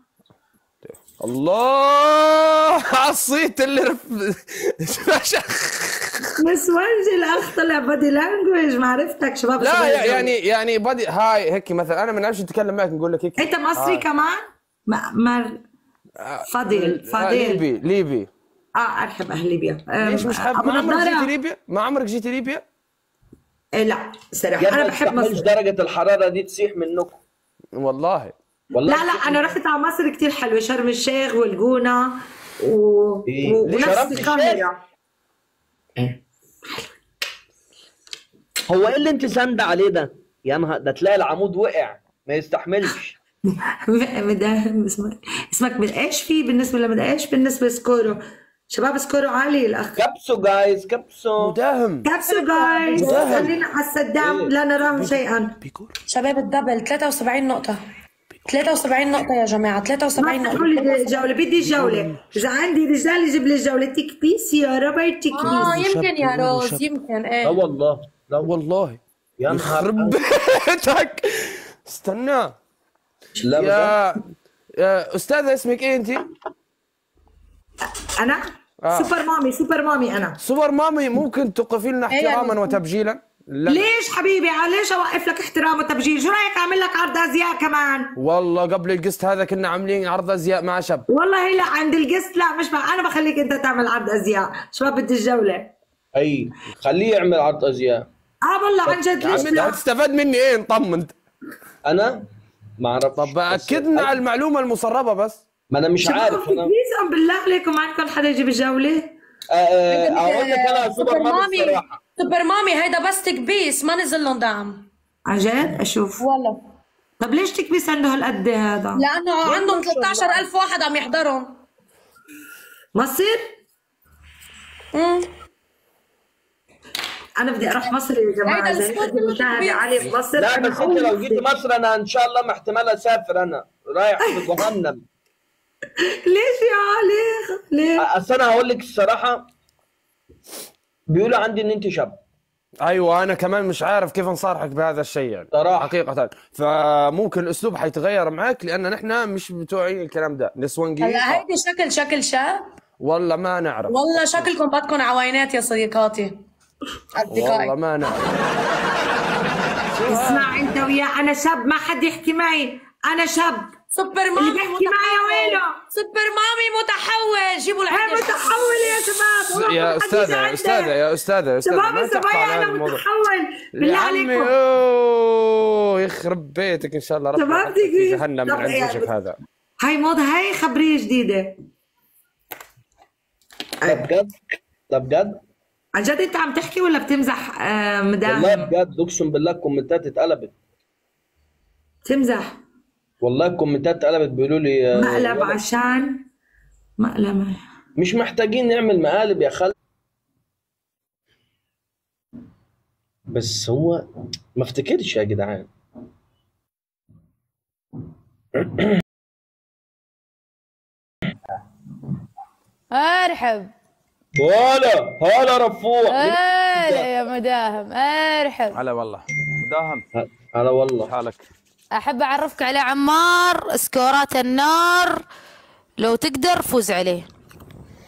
الله على الصيت اللي رف... نسوانجي الاخ طلع بادي لانجوج معرفتك شباب لا يعني يعني بادي هاي هيك مثلا. أنا ما نعرفش نتكلم معك نقول لك هيك. أنت مصري. كمان؟ ما ما فضيل فضيل ليبي ليبي. آه ارحب أهل ليبيا. ليش مش حاب أبو ما عمرك جيتي ليبيا؟ ما عمرك جيتي ليبيا؟ إيه لا صراحة. أنا بحب مصر. درجة الحرارة دي تسيح منكم. والله. والله لا لا أنا رحت على مصر كثير حلوة شرم الشيخ والجونة و... إيه. و... ونفس؟ القاهرة. هو إيه اللي أنت ساندة عليه ده؟ يا نهار ده تلاقي العمود وقع ما يستحملش. مداهم اسمك اسمك من إيش في؟ بالنسبة لمدايش بالنسبة لسكورو شباب سكورو عالي الأخ. كبسوا جايز كبسوا مداهم. كبسوا جايز. خلينا على السدام لا نراه شيئا. شباب الدبل 73 نقطة. 73 نقطة يا جماعة 73 ما تقول لي نقطة الجولة بدي الجولة إذا عندي رجال يجيب لي الجولة تيك بيس يا روبرت تيك آه بيس يمكن يا روز يمكن لا إيه والله لا والله. يا يخرب نهار بيتك. استنى. لا. يا يا أستاذة اسمك إيه انت؟ أنا؟ آه. سوبر مامي سوبر مامي أنا. سوبر مامي ممكن تقفي لنا إيه يعني؟ احتراما وتبجيلا؟ لا. ليش حبيبي؟ ليش أوقف لك احترام وتبجيل؟ شو رأيك أعمل لك عرض أزياء كمان؟ والله قبل القسط هذا كنا عاملين عرض أزياء مع شب. والله لا عند القسط لا مش بقى. أنا بخليك أنت تعمل عرض أزياء شباب بدي الجولة. أي خليه يعمل عرض أزياء. آه والله عن جد يا ليش انت هتستفاد مني إيه نطمن أنا؟ ما اعرف طب اكدنا على المعلومة المسربه بس. ما أنا مش عارف أنا بليز بالله عليكم عندكم حدا يجيب الجولة؟ آه، آه، أقول لك أنا سوبر مامي مامي. الصراحه سوبر مامي هيدا بس تكبيس ما نزل لهم دعم عن جد أشوف والله طب ليش تكبيس عنده هالقد هذا لأنه عندهم 13000 واحد عم يحضرهم مصر مم. أنا بدي أروح مصر يا جماعة هيدا زي الصوت بدي مشاهده عاليه بمصر لا بس انت لو أول جيت مصر أنا ان شاء الله ما احتمال اسافر أنا رايح في جهنم ليش يا علي ليه اصل أنا هقول لك الصراحه بيقولوا عندي إن أنت شاب. أيوه أنا كمان مش عارف كيف نصارحك بهذا الشيء يعني. صراحة. حقيقة. فممكن الأسلوب حيتغير معك لأن نحن مش بتوعين الكلام ده. نسوانجيين هلا هيدي شكل شكل شاب؟ والله ما نعرف. والله شكلكم بدكم عوينات يا صديقاتي. والله ما نعرف. اسمع أنت وياه أنا شاب ما حد يحكي معي. أنا شاب. سوبر اللي مامي بيحكي معي وينه سوبر مامي متحول. جيبوا الحكي متحول يا شباب يا والله أستاذة يا. أستاذة يا أستاذة يا أستاذة شباب هذا أنا متحول. يا بالله عليكم. أوه يخرب بيتك إن شاء الله. ربنا في. جهنم من طب عند وجهك هذا. هاي موضة هاي خبرية جديدة. ده بجد؟ ده بجد؟ عن جد انت عم تحكي ولا بتمزح آه والله مدام بجد أقسم بالله الكومنتات اتقلبت. تمزح والله الكومنتات اتقلبت بيقولوا لي آه، مقلب ولا- عشان مقلب مش محتاجين نعمل مقالب يا خال. بس هو ما افتكرش يا جدعان. أرحب. هلا هلا رفوع. هلا يا مداهم أرحب. هلا والله. مداهم. هلا والله. حالك؟ أحب أعرفك على عمار سكورات النار. لو تقدر فوز عليه.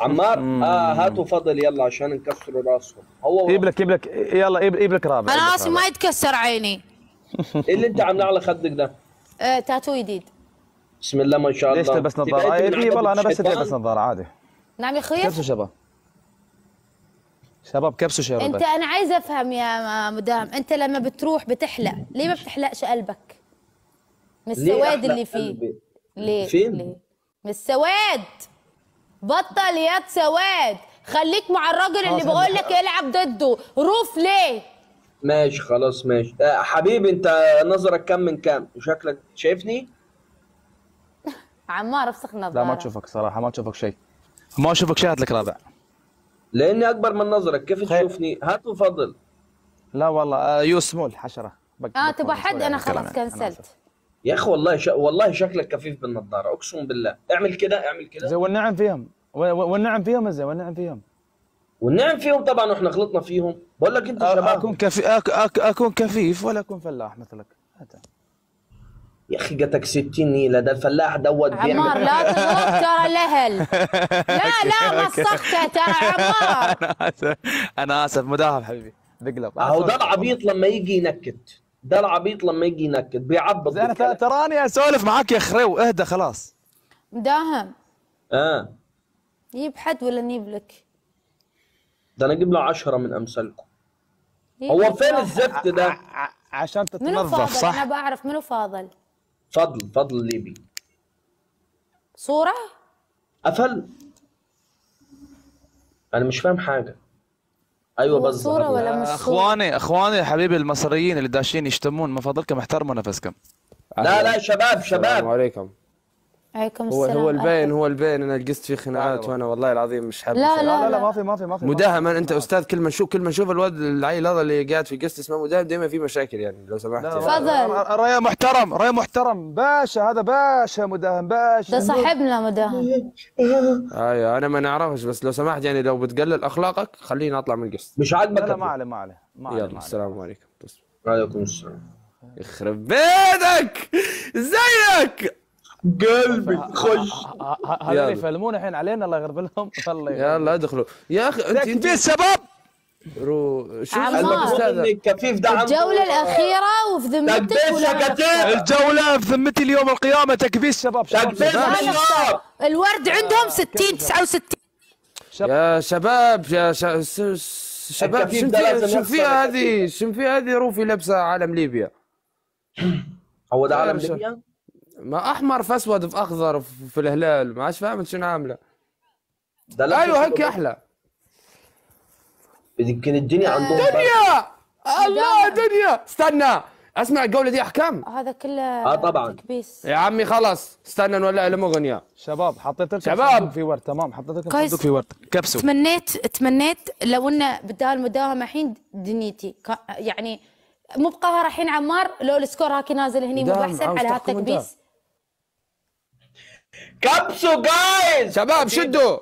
عمار آه هاتوا فضل يلا عشان نكسر راسهم. هو جيب لك جيب لك يلا جيب لك رابع أنا راسي ما يتكسر عيني. إيه اللي انت عاملاه على خدك ده. آه تاتو جديد. بسم الله ما شاء الله. ليش تلبس نظارة؟ اي عدد والله أنا بس؟ البس نظارة عادي. نعم يا أخوي كبسوا شباب. شباب كبسوا شباب. أنت أنا عايزه أفهم يا مدام أنت لما بتروح بتحلق ليه ما بتحلقش قلبك؟ من السواد اللي فيه؟ ليه؟ فين؟ ليه؟ من السواد. بطل يد سواد. خليك مع الراجل اللي بقول لك العب ضده. روف ليه؟ ماشي خلاص ماشي. آه حبيبي أنت نظرك كم من كام؟ شكلك شايفني؟ عمار افسخ نظاره لا ما تشوفك صراحة ما تشوفك شيء. ما أشوفك شيء هات لك رابع لأني أكبر من نظرك. كيف خير. تشوفني؟ هاتوا فضل لا والله آه، يو سمول حشره بق- آه بق- تبغى حد أنا خلاص. أنا كنسلت. يا أخي والله ش... والله شكلك كفيف بالنظارة أقسم بالله. اعمل كده اعمل زي كده والنعم فيهم. والنعم فيهم زي والنعم فيهم. والنعم فيهم طبعا وإحنا غلطنا فيهم. بقول لك انت شباب. أكون كفي أك... أك... أكون كفيف ولا أكون فلاح مثلك. هذا. يا أخي جاتك 60 نيلة ده الفلاح دوت عمار بيعمل لا تضرب ترى الأهل. لا لا مسخته ترى عمار. أنا آسف أنا آسف. مداهم حبيبي. بقلب. أهو ده العبيط لما يجي ينكت. ده العبيط لما يجي ينكت بيعبط. ت- تراني أسولف معاك يا خريو اهدى خلاص. مداهم. آه. يجيب حد ولا نجيب لك؟ ده أنا أجيب له 10 من أمثالكم. هو فين. الزفت ده؟ ع- عشان منو تتنظف فاضل؟ صح؟ أنا بعرف منو فاضل. فضل فضل ليبي صورة؟ قفل أنا مش فاهم حاجة. أيوه هو بس صورة ظهر لي. ولا مش صورة اخواني أخواني حبيبي المصريين اللي داشين يشتمون من فضلكم احترموا نفسكم. لا لا شباب السلام شباب عليكم. عليكم هو السلام. هو البين هو البين أنا لقيت فيه خناقات. وأنا والله العظيم مش حابب لا. لا لا لا لا. ما في ما في ما في مداهم أنت أستاذ كل ما نشوف كل ما نشوف الواد العيل هذا اللي قاعد في قست اسمه مداهم دائما في مشاكل يعني لو سمحت يعني. تفضل. ريا محترم ريا محترم. باشا هذا باشا مداهم باشا. ده صاحبنا مداهم. أيوه أنا ما نعرفش بس لو سمحت يعني لو بتقلل أخلاقك خليني أطلع من القست مش لا عاجبك لا ما عليه ما عليه ما عليه يلا. السلام عليكم. بس عليكم السلام. يخرب بيتك! ازيك قلبي خش. هذول. يفلمون الحين علينا الله يغرب لهم. الله يلا ادخلوا. يا أخي انت انت تكبير شباب رو شوف ده عنده الجولة الأخيرة وفي ذمتك الجولة في ذمتي اليوم القيامة تكبيس شباب شباب. الورد عندهم 60 69 يا شباب يا. شباب الكفيف شن ده فيها. هذه؟ شن فيها هذه روفي لابسة علم ليبيا؟ هو ده عالم ليبيا؟ ما أحمر في أسود في أخضر في الهلال ما عادش فاهمت شنو عاملة. أيوه هيك أحلى. يمكن الدنيا عندهم. دنيا! الله دنيا. استنى أسمع الجولة دي أحكام. هذا كله آه طبعا. تكبيس. يا عمي خلص استنى نولع لهم أغنية. شباب حطيت لكم شباب. في ورد. تمام حطيت لكم. صندوق في ورد. كبسوا. تمنيت تمنيت لو إنه بدال المداومه الحين دنيتي. يعني مو بقهر الحين عمار لو ال score هاكي نازل هني مو عاوز على. هالتكبيس كبسوا guys شباب شدوا.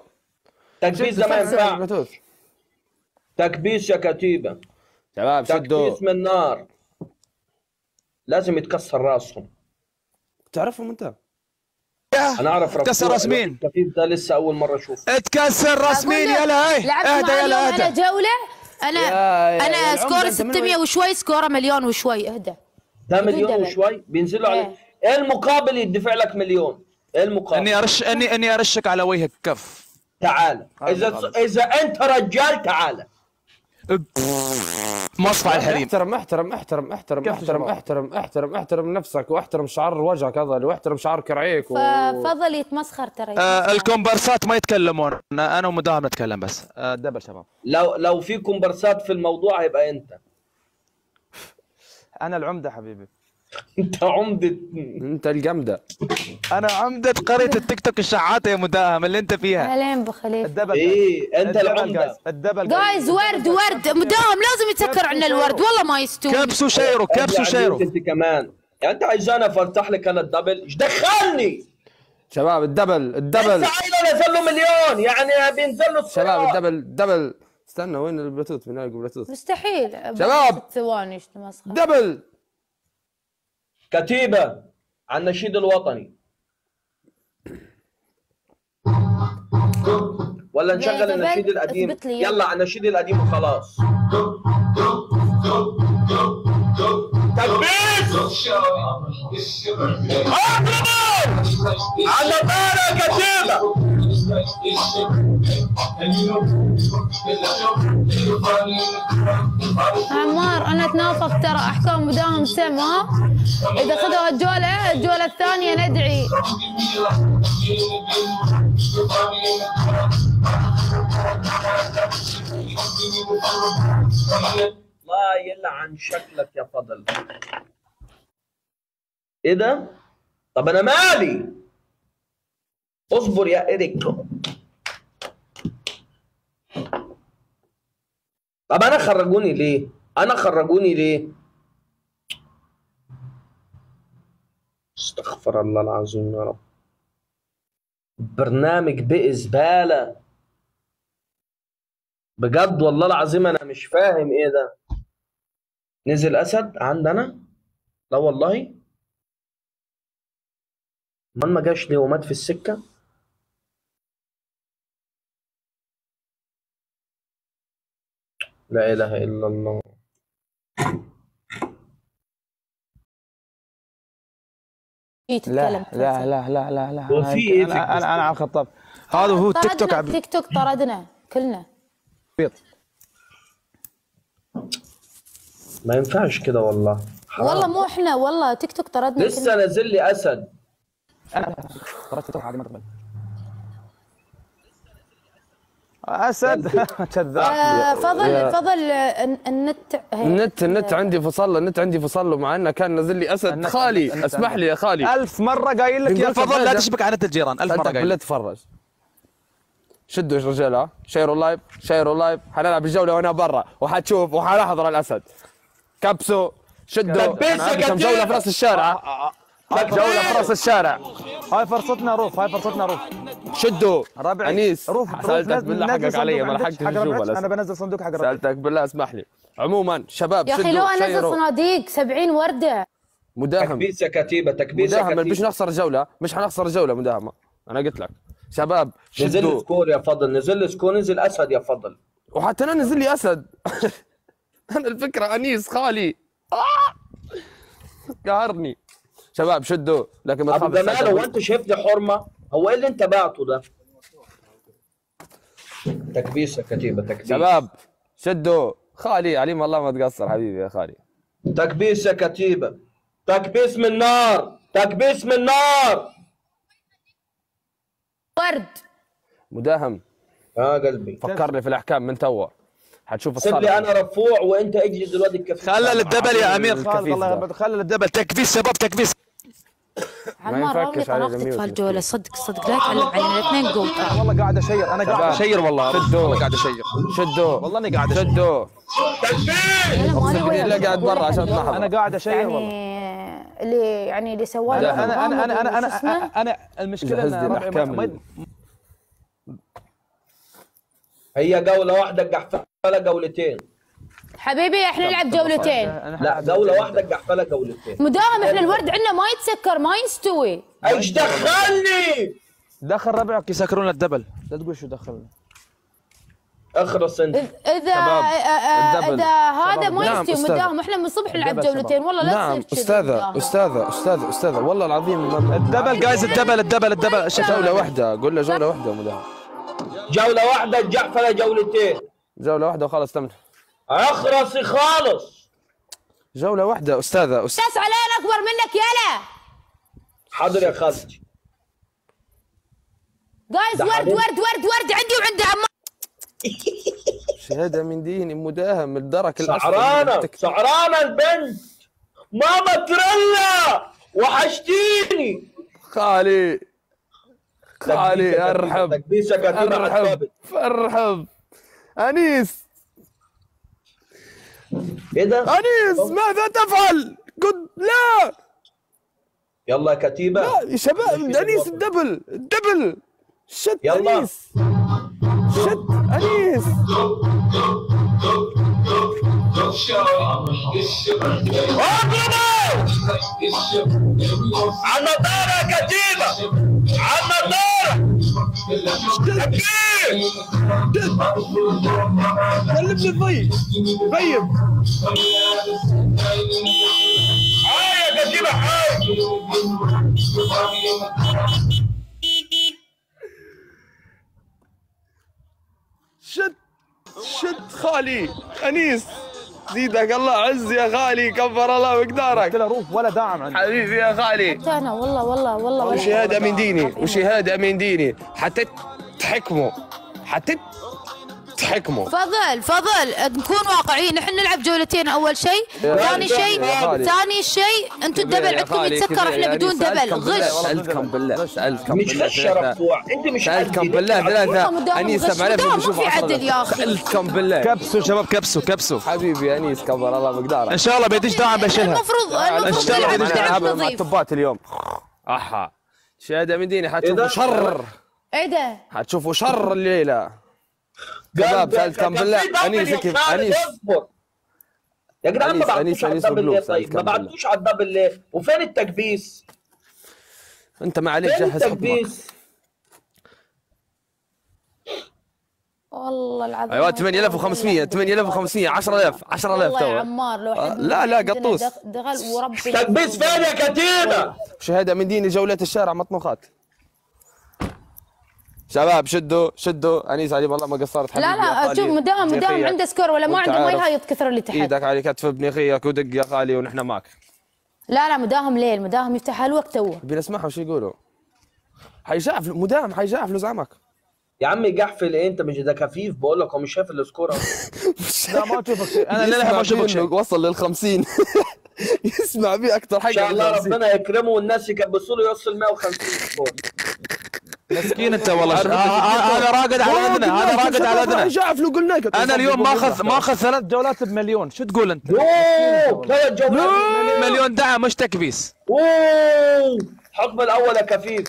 تكبيس ده ما. تكبيس يا كتيبة. شباب شدوا. تكبيس من نار. لازم يتكسر راسهم. تعرفهم انت؟ أنا أعرف رفوع كسر راس مين؟ الكفيف ده لسه أول مرة أشوفه. اتكسر راس مين يلا هاي. اهدى يلا اليوم أنا اهدى جولة. أنا يا- يا- أنا يا score العمدة، أنت من 600 وين؟ وشوي سكورة مليون وشوي. اهدى. ده مليون. وشوي؟ بينزلوا عليه إيه المقابل يدفع لك مليون؟ المقابل أني ارش أني أني أرشك على وجهك. كف. تعال. إذا إذا أنت رجال تعال. مصفع الحريم احترم احترم احترم احترم احترم؟ احترم احترم احترم نفسك واحترم شعر وجهك هذا واحترم شعر كرعيك و... ففضل يتمسخر ترى. آه الكومبارسات ما يتكلمون. أنا ومداهم نتكلم بس. آه double شباب. لو لو في كومبرسات في الموضوع هيبقى أنت. أنا العمدة حبيبي. انت عمدة. انت الجمده أنا عمدة قرية التيك توك الشعاته يا مداهم اللي انت فيها. اهلين بخليل ال double إيه أنت ال double العمدة. guys ال double guys ورد ورد. مداهم لازم يتسكر عنا الورد. والله ما يستوي. كبسوا شيرو كبسوا شيرو. أنت كمان. يعني أنت عايزاني افتح لك أنا ال double؟ إيش دخلني؟ شباب ال double ال double. عيله نزل له مليون. يعني بينزل له شباب. ال double ال double. استنى وين البلوتوث؟ من البلوتوث؟ مستحيل. شباب. ست ثواني double. كتيبة عن النشيد الوطني. ولا نشغل النشيد القديم. يلا على النشيد القديم وخلاص. تكبيس على طارة كتيبة! عمار أنا أتنافق ترى. أحكام مداهم سم ها؟ إذا خذوا الجوله الجولة الثانية ندعي. الله يلعن شكلك يا فضل. ده؟ طب أنا مالي. اصبر يا إيريك. طب أنا خرجوني ليه؟ أنا خرجوني ليه؟ استغفر الله العظيم يا رب. برنامج بقى زبالة بجد والله العظيم أنا مش فاهم إيه ده. نزل أسد عندنا؟ لا والله. من ما جاش ليه ومات في السكة؟ لا إله إلا الله. تتكلم لا لا لا لا لا لا إيه في أنا أنا, أنا على الخطاب. هذا هو تيك توك تيك توك طردنا كلنا. ما ينفعش كده والله. حرام. والله مو إحنا والله تيك توك طردنا لسه نازل لي أسد. أنا ترى تيك توك عادي ما تقبل. أسد. كذاب. آه فضل فضل آه، الن- النت. النت النت عندي فصل النت عندي فصل له مع إنه كان نزل لي أسد. خالي اسمح لي يا خالي. ألف مرة قايل لك يا فضل لا. تشبك على نت الجيران. ألف صدق قايل. لك. تفرج. شدوا يا رجال ها. شيروا ال live شيروا ال live. حنلعب الجولة وأنا برا وحتشوف وحنحضر الأسد. كبسوا. شدوا. جولة في رأس الشارع. جولة في راس الشارع. هاي فرصتنا روف هاي فرصتنا روف. شدوا. ربعي. أنيس روف سألتك بالله حقك علي ما لحقتش. أنا. بنزل صندوق حق ربعك سألتك بالله اسمح لي. عموما شباب يا أخي لو انزل صناديق 70 وردة. مداهم. تكبيس يا كتيبة تكبيس يا مداهم مش نخسر الجوله مش حنخسر الجوله مداهم أنا قلت لك. شباب نزل score يا فضل نزل score نزل أسد يا فضل. وحتى أنا نزل لي أسد. أنا الفكرة أنيس خالي. آه! قهرني. شباب شدوا لكن ما أبو تخافش جمال هو أنت شايفني حرمة؟ هو إيه اللي أنت بعته ده؟ تكبيس يا كتيبة تكبيس. شباب شدوا. خالي عليم الله ما تقصر حبيبي يا خالي. تكبيس يا كتيبة. تكبيس من نار تكبيس من نار. ورد. مداهم. آه قلبي. فكرني في الأحكام من توا حتشوف سيب لي أنا رفوع وأنت اجلد الواد الكفيف خلل الدبل يا أمير خالد الله خلل الدبل. تكبيس شباب تكبيس. عمار رامي ينفكش عليه طلاقتك ال mute في الجولة. صدق صدق. لا يتعلم علينا الاثنين قوتا والله قاعد اشير أنا قاعد. اشير والله. شدوا. والله قاعد اشير شدوا. والله اني قاعد اشير شدوا. أنا. لا قاعد برا عشان تنحضر أنا قاعد اشير والله. يعني اللي يعني اللي سواه أنا أنا أنا أنا؟ أنا, أنا المشكلة جهز لي إن ربعي ما- الأحكام ما- ال- هي جولة واحدة الجحفله جولتين؟ حبيبي إحنا نلعب جولتين. لا جوله واحدة الجحفله جولتين. مداهم إحنا الورد عندنا ما يتسكر ما يستوي. إيش دخلني؟ دخل ربعك يسكرون ال double لا تقول شو دخلنا. اخرس انت. اذا. اذا هذا ما نعم، يستوي. مداهم إحنا من الصبح نلعب جولتين. والله لا نعم أستاذة. أستاذة أستاذة أستاذة. والله العظيم الدبل جايز الدبل الدبل الدبل. جوله واحدة قول له جولة واحدة مداهم جولة واحدة الجحفله جولتين. جولة واحدة وخلاص تم اخرسي خالص. جولة واحدة أستاذة أستاذ. ناس علينا أكبر منك يلا حاضر يا خالتي جايز ورد. ورد ورد ورد. عندي وعند عمار شهاده من ديني مداهم الدرك تك- سعرانه البنت. ماما ترلا وحشتيني. خالي خالي أرحب أرحب أرحب. أنيس. إيه ده؟ أنيس ماذا تفعل؟ قد لا! يلا يا كتيبة. لا يا شباب أنيس الدبل الدبل! شت يلا. أنيس. شت أنيس. اضربوا على النضاره يا كتيبة. على النضاره تكبير كلمني الضي طيب هاي يا كتيبه هاي شت شت خالي أنيس. زيدك الله عز يا خالي كبر الله مقدارك. له روف ولا داعم عندي. حبيبي يا خالي حتى أنا والله والله والله والله. وشهادة من ديني وشهادة من ديني. حتى تحكموا حتى تحكموا. فضل فضل. نكون واقعيين. إحنا نلعب جولتين أول شيء ثاني شيء. ثاني شيء أنتم الدبل عندكم يتسكر إحنا بدون دبل. غش. سألتكم بالله سألتكم مش بالله أنت مش سألتكم عندي. بالله. سمع عليه مداوم ما في عدل يا أخي. سألتكم بالله. كبسوا شباب كبسوا كبسوا. حبيبي يا أنيس كبر الله مقدارك. إن شاء الله بيديش داعم بشيلها المفروض المفروض إن شاء الله نلعب مع نظيف. التبات اليوم. أحا. شهادة من ديني إيه حتشوفوا ده؟ شر. إيه ده؟ حتشوفوا شر الليلة. شباب سألتكم بالله؟ أنيس كيف؟ اصبر يا جدعان ما بعتوش على الدبل ليه؟ طيب ما. بعتوش على الدبل ليه؟ وفين التكبيس؟ أنت ما عليك جهز التكبيس؟ والله العظيم أيوة 8500 8500 10000 10000 والله يا عمار لو آه، حد لا، لا، قطوس. دخ- دخل وربي تكبيس فين يا كتيبة؟ شهادة من ديني جولة الشارع مطموخات شباب شدوا شدوا أنيس علي والله ما قصرت حبيبي لا لا. شوف مدام مدام. عنده سكور ولا ما عنده ما. يهايط كثر اللي تحت إيدك على كتف ابن خيك ودق يا خالي ونحن معك لا لا مداهم ليل مداهم يفتح الوقت تو بنسمعهم شو يقولوا حيجعف مدام حيجعف زعمك يا عمي جحفل إيه أنت مش ده كفيف بقول لك هو مش شايف السكور. لا ما أشوفك شيء أنا للحين ما أشوفك شيء وصل لل 50 يسمع بيه أكثر إن حاجة شاء الله من 50. ربنا يكرمه والناس يكبسوا له يوصل 150 سكور مسكين انت والله. ش- آه، آه، هذا راقد على اذنه هذا راقد على اذنه أنا اليوم ماخذ ماخذ ثلاث جولات بمليون. شو تقول أنت؟ اوه ثلاث جولات مليون دعم مش تكبيس. اوه حكم الأول يا كفيف.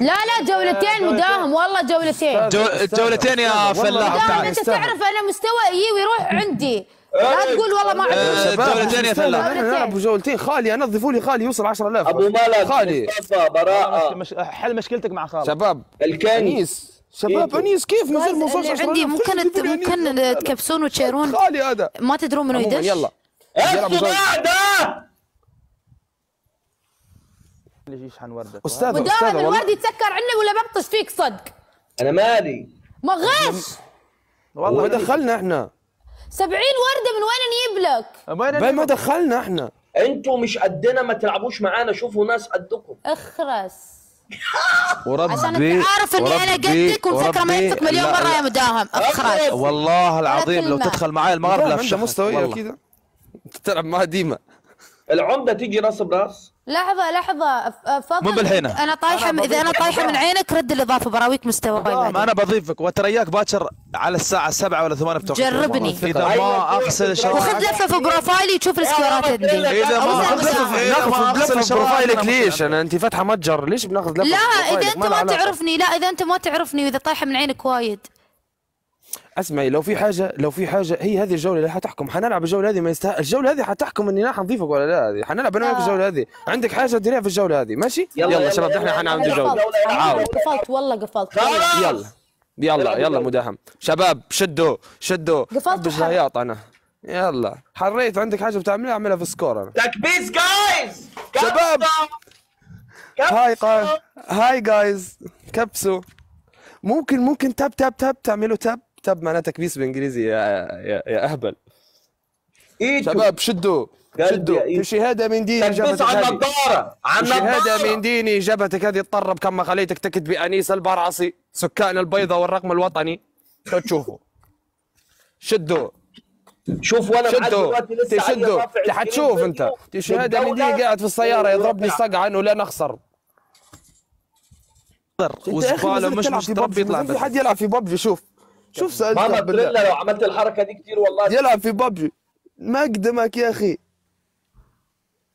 لا لا جولتين مداهم. والله جولتين. جو- الجولتين يا فلاح. مداهم انت تعرف أنا مستوى يجي ويروح عندي. لا إيه. تقول والله ما عندي آه، جولتين يا فلاح إحنا نلعب جولتين خالي انظفوا لي خالي يوصل 10000 أبو ملك خالي. مصطفى براءة. مش- حل مشكلتك مع خالد شباب الكني أنيس. شباب إيه. أنيس كيف؟ نزل ما وصلش 10000 عندي ممكن. ممكن تكبسون وتشيرون خالي هذا. ما تدرون منو يدش؟ يلا. جربوا جول. الصداع ده ليش يشحن ورده أستاذ والله. الورد يتسكر عندنا ولا ببطش فيك صدق. أنا مالي. ما غش. والله دخلنا إحنا. 70 وردة من وين نجيب لك؟ بين ما دخلنا إحنا. أنتوا مش قدنا ما تلعبوش معانا شوفوا ناس قدكم. اخرس. وربي عشان أنت عارف إني أنا وربي- قدك ومفكرة ما وربي- ينفك مليون مرة. يا مداهم اخرس. والله العظيم لو. تدخل معي المغرب لا مستوية كذا تلعب معها ديما. العمدة تيجي راس براس. لحظة لحظة. ف- فضل مو بالحين. أنا طايحة من... اذا أنا طايحة من عينك. رد الإضافة براويك مستواي ما. أنا بضيفك. وترياك باكر على الساعة 7 ولا 8 بتوقف. جربني. إذا ما أغسل وخذ شرايك لفة في بروفايلي تشوف السكورات عندي. إذا ما أغسل ناخذ لفه في بروفايلك ليش؟ أنا أنت فاتحه متجر. ليش بناخذ لفة لا إذا؟ أنت ما. تعرفني. لا إذا أنت ما تعرفني وإذا طايحة من عينك وايد. أسمعي لو في حاجة لو في حاجة هي هذه الجولة اللي حتحكم. حنلعب الجولة هذه ما يستاهل الجولة هذه حتحكم إني راح نضيفك ولا لا هذه. حنلعب أنا وياك الجولة هذه. عندك حاجة ديريها في الجولة هذه ماشي؟ يلا، يلا يلا، شباب إحنا حنعمل يلا، جولة. يلا، يلا، تعالوا قفلت والله قفلت. يلا. يلا يلا مداهم. شباب شدوا شدوا. قفلت بش رياط أنا. يلا. حريت. عندك حاجة بتعملها؟ أعملها في سكور أنا. تكبيس جايز شباب. hi gu... hi guys كبسوا ممكن ممكن tap tap tap تعملوا tap tap معناه تكبيس بالانجليزي يا يا, يا أهبل. ايتو شباب شدوا شدوا. إيتو. في شهادة من ديني جبهتك على النظارة على شهادة من ديني جبهتك هذه تطرب كما خليتك تكت بأنيس البرعصي سكان البيضة والرقم الوطني. شو تشوفوا؟ شدوا. شوف وأنا معاك شدوا. دلوقتي لسه عايز شدوا. رافع انت حتشوف أنت. شهادة من ديني قاعد في السيارة. يضربني والواقع. صقعه انه لا نخسر وزبالة مش مش تربي يطلع في حد يلعب في ببجي؟ شوف. شوف سألتك ماما بالله. تريلا لو عملت الحركة دي كتير والله. يلعب في ببجي ما اقدمك يا أخي.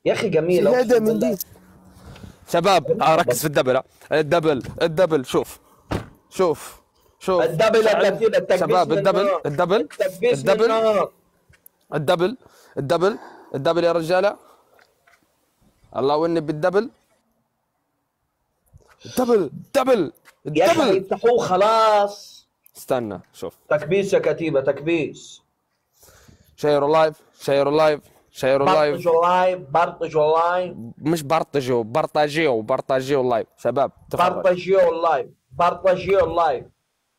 يا أخي شهاده أقسم من. دي شباب آه ركز في الدبل. ها. الدبل. الدبل. شوف. شوف. شوف. الدبل شباب. الدبل. الدبل. الدبل. الدبل. الدبل. الدبل يا رجالة. الله وني بالدبل. الدبل. الدبل. يا أخي الدبل. يفتحوه خلاص. استنى شوف. تكبيس يا كتيبة تكبيس. شيروا live شيروا live شيروا live برطجوا live برطجوا live. مش برطجوا برطاجيو برطاجيو live شباب تفرج برطجيو live برطجيو live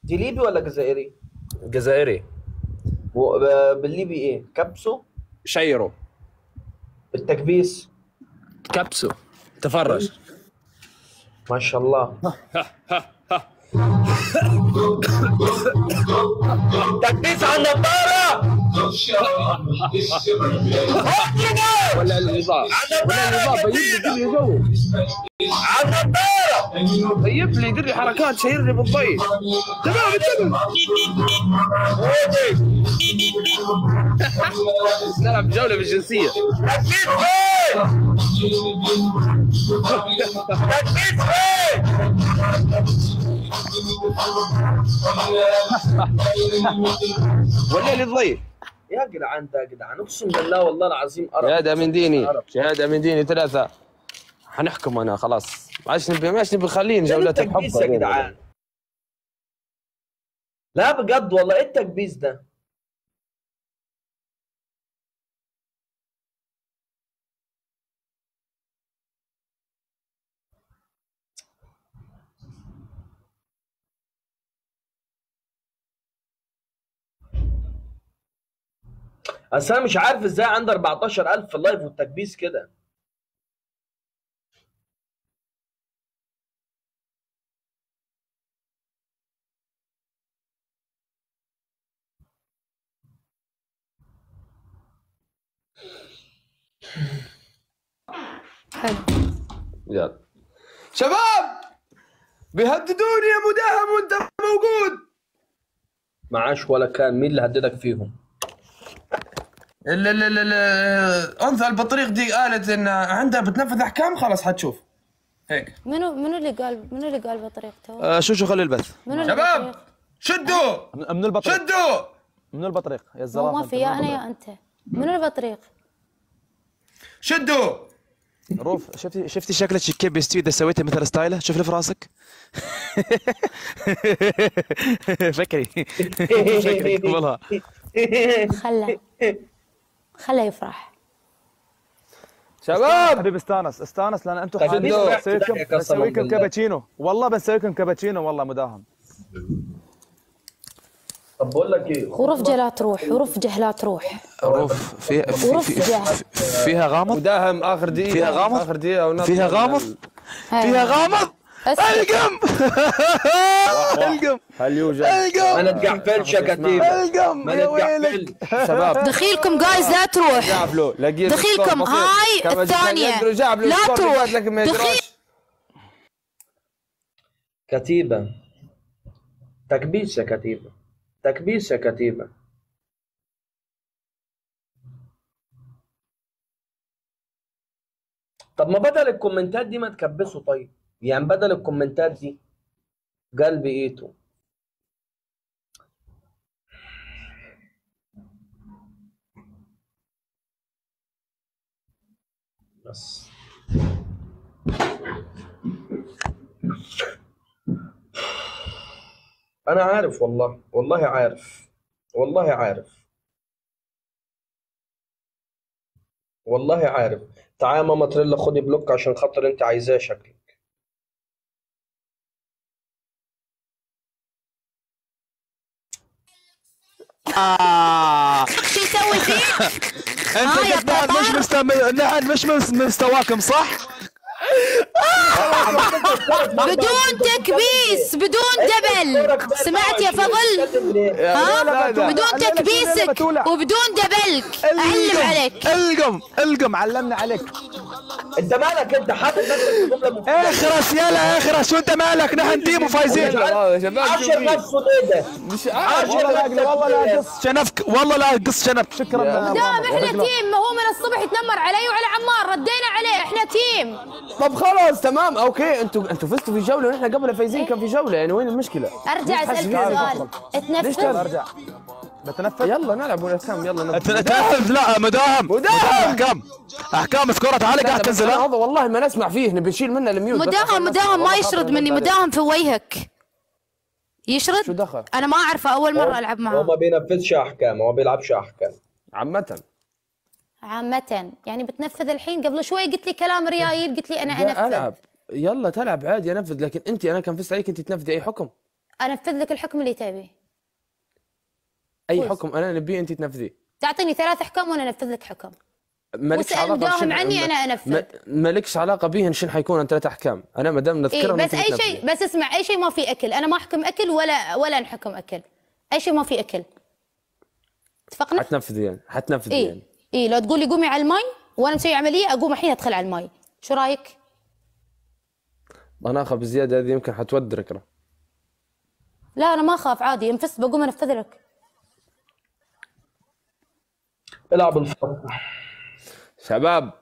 دي ليبي ولا جزائري؟ جزائري. و- ب- بالليبي إيه؟ كبسو؟ شيروا بالتكبيس. كبسوا تفرج. ما شاء الله. تكبيس على النظاره ولا النظام ولا النظام بيجيب لي جو على النظاره طيب لي يدير حركات شيرني بالضي تمام نلعب جوله بالجنسيه تكبيس فين؟ تكبيس فين؟ ولا لي ضيف يا جدعان ده يا جدعان اقسم بالله والله العظيم قرف شهادة من ديني. شهادة من ديني ثلاثة حنحكم أنا خلاص ما عادش نبي ما عادش نبي خلين جولات الحب يا. جدعان لا بجد والله إيه التكبيس ده؟ اصل أنا مش عارف إزاي عندي 14000 في اللايف والتكبيس كده. حلو. يلا. شباب! بيهددوني يا مداهم وانت موجود! معاش ولا كان. مين اللي هددك فيهم؟ ال ال ال ال أنثى البطريق دي قالت إن عندها بتنفذ أحكام خلاص حتشوف. هيك. منو منو اللي قال منو اللي قال بطريقته؟ آه، شو شو خلي البث. شباب بطريق؟ شدوا! من البطريق. شدوا! من البطريق. يا الزرافه ما في يا أنا يا أنت. منو البطريق؟ شدوا! روف شفتي شفتي شكلك كيف بيستوي اذا سويتي مثل ستايله؟ شوف لي في راسك. فكري. فكري قبلها خله خله يفرح. شباب! حبيبي استانس استانس لأن أنتم طيب، حبيبي شدوا. بنسويكم. كابتشينو. والله بنسويكم كابتشينو والله مداهم. طب بقول لك إيه؟ ورف جلات روح ورف جهلات روح حروف في في ورف في جهل في- فيها غامض؟ مداهم آخر دقيقة فيها غامض؟ آخر دقيقة فيها غامض؟ فيها غامض؟ القم! القم! هل يوجد؟ ما نتقحفلش يا كتيبه القم! يا ويلك. شباب. دخيلكم جايز لا تروح. دخيلكم. هاي الثانية. لا تروح. دخيل. يقدروش. كتيبة. تكبيس يا كتيبة. تكبيس يا كتيبة. طب ما بدل الكومنتات دي ما تكبسوا طيب. يعني بدل الكومنتات دي قلبي ايته بس. أنا عارف والله والله عارف والله عارف. والله عارف. تعالى يا ماما تريلا خدي block عشان خاطر أنت عايزاه شكلك شو يسوي فيك؟ أنت آه مش. مستوى نحن مش مس- مستواكم صح؟ بدون تكبيس بدون double. سمعت يا فضل؟ ها. بدون تكبيسك وبدون double ك. أعلم عليك. القم القم علمنا عليك. أنت مالك أنت؟ حاطط نفسك اخرس يلا اخرس. وأنت مالك؟ نحن team وفايزين. يا شباب شو عشر في؟ نفسه إيه ده مش نفسك والله لا إيه؟ قص شنفك. والله لا قص شنب شكرا. دام إحنا team ما هو من الصبح يتنمر علي وعلى عمار. ردينا عليه إحنا team. طب خلاص. تمام. okay. أنتوا أنتوا فزتوا في جولة ونحن قبل فايزين كان في جولة يعني وين المشكلة؟ أرجع أسألك سؤال. ليش تنفذ ترجع؟ بتنفذ؟ يلا نلعب ولا كم؟ يلا نبدأ. تنفذ لا مداهم. مداهم. احكام أحكام سكورة تعالى لا، قاعد تنزل؟ هذا والله ما نسمع فيه نبي نشيل منه الميوت. مداهم. مداهم ما يشرد مني. مداهم في وجهك. شو يشرد دخل؟ أنا ما أعرفه أول مرة ألعب هو معه ما بينفذش أحكام هو بيلعبش أحكام. عامة. عامة. يعني بتنفذ الحين؟ قبل شوي قلت لي كلام ريايل قلت لي أنا لا أنفذ. ألعب. يلا تلعب عادي أنفذ. لكن انت أنا كان فزت عليك انت تنفذي أي حكم؟ أنفذ لك الحكم اللي تبي أي فوز. حكم أنا نبيه انت تنفذيه؟ تعطيني ثلاث أحكام وأنا أنفذ لك حكم. مالكش علاقة بشن- عني أنا أنفذ. ما- مالكش علاقة بيهن شن حيكون ثلاث أحكام. أنا ما دام نذكرهم بس أنت اي. شيء بس اسمع أي شيء ما في أكل. أنا ما أحكم أكل ولا ولا نحكم أكل. أي شيء ما في أكل. اتفقنا؟ حتنفذي يعني حتنفذي اي يعني. اي لو تقولي قومي على الماي وأنا مسوي عملية أقوم الحين أدخل على الماي. شو رأيك؟ ضناخه بزيادة هذه يمكن حتودرك راه. لا أنا ما أخاف عادي انفست بقوم أنفذ لك. العب الفرق شباب.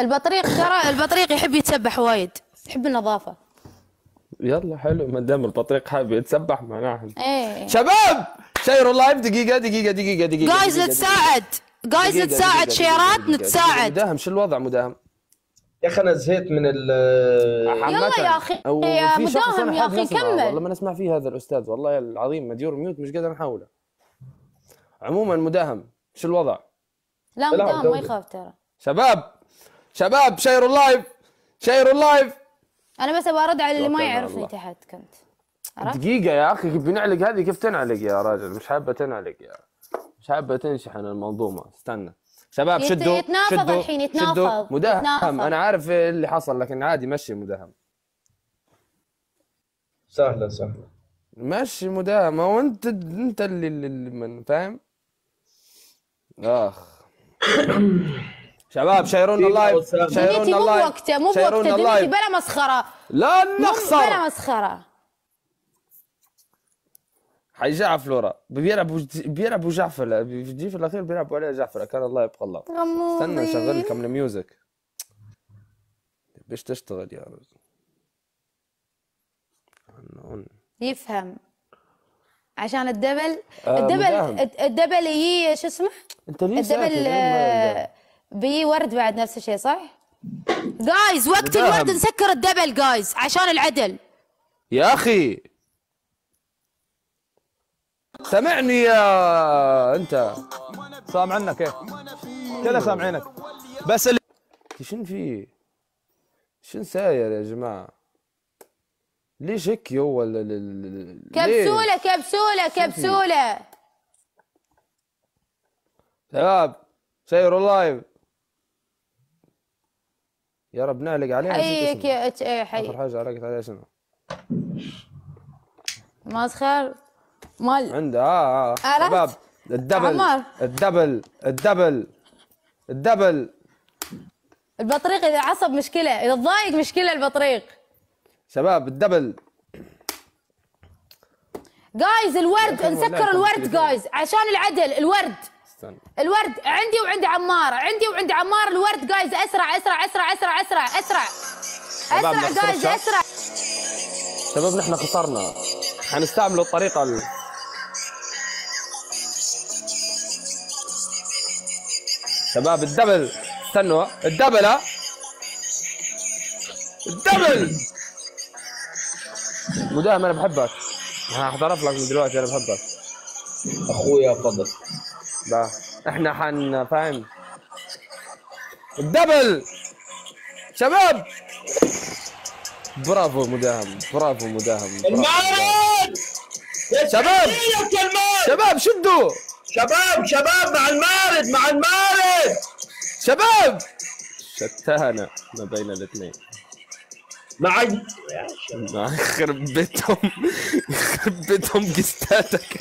البطريق ترى البطريق يحب يتسبح وايد يحب النظافة. يلا حلو ما دام البطريق حابب يتسبح معناها. إيه. شباب! شيروا ال live دقيقة دقيقة دقيقة دقيقة guys دقيقة، نتساعد guys نتساعد شيرات. نتساعد. مداهم شو الوضع مداهم؟ يا أخي أنا زهقت من ال يلا يا أخي، أو يا مداهم يا نسمعه، كمل. والله ما نسمع فيه هذا الأستاذ والله العظيم مديور mute مش قادر نحاوله عموما مداهم شو الوضع؟ لا مداهم ما. يخاف ترى. شباب شباب شيروا ال live شيروا ال live. أنا بس أبغى أرد على اللي ما يعرفني. تحت كنت. دقيقة يا أخي كيف بنعلق هذه كيف تنعلق يا راجل؟ مش حابة تنعلق يا مش حابة تنشحن المنظومة استنى. شباب شدوا يتنافض شدوا الحين، يتنافض، شدوا. مداهم. يتنافض. أنا عارف اللي حصل لكن عادي مشي مداهم. سهلة سهلة. مشي مداهم. هو أنت أنت اللي, اللي من فاهم؟ آخ. شباب شيرونا اللايف دنيتي شيرونا مو اللايف بوقته مو بوقته. دنيتي اللايف. بلا مسخرة. لا مو نخسر بلا مسخرة. حيجعفر فلورا. بيلعبوا بيلعبوا جعفر. في الأخير بيلعبوا عليه جعفر. كان الله يبقى الله. استنى نشغل لكم الميوزك باش تشتغل يا رجل. يفهم. عشان الدبل آه، الدبل مداهم. الدبل يجي شو اسمه؟ أنت ليه؟ الدبل آه، بيجي ورد بعد نفس الشيء صح؟ جايز وقت مداهم. الورد نسكر الدبل جايز عشان العدل. يا أخي. سمعني يا انت. سامعنا كيف كذا سامعينك بس اللي شنو في؟ شنو ساير يا جماعة؟ ليش هيك هو ال- ال- ال- ليه؟ كبسولة كبسولة كبسولة. شباب سيروا لايف يا رب نعلق عليه حيك. يا إتش اي آخر حي حاجة علقت عليه شنو؟ مسخر. مال. عنده آه آه عرفت؟ شباب الدبل عمار. الدبل الدبل الدبل. البطريق إذا عصب مشكلة إذا ضايق مشكلة البطريق. شباب الدبل. جايز الورد نسكر الورد. جايز عشان العدل الورد. استنى. الورد عندي وعند عمار عندي وعند عمار الورد جايز أسرع أسرع أسرع أسرع أسرع أسرع. أسرع جايز. أسرع. شباب نحن خسرنا. حنستعملوا الطريقة شباب الدبل. استنوا. الدبل ها؟ الدبل! مداهم أنا بحبك. هحضرف لك من دلوقتي أنا بحبك. أخويا فضل لا إحنا حن فاهم؟ الدبل! شباب! برافو مداهم برافو مداهم. المارد شباب! شباب شدوا! شباب شباب مع المارد مع المارد. شباب! شتانا ما بين الاثنين. مع يا ما يخرب بيتهم يخرب بيتهم قستاتك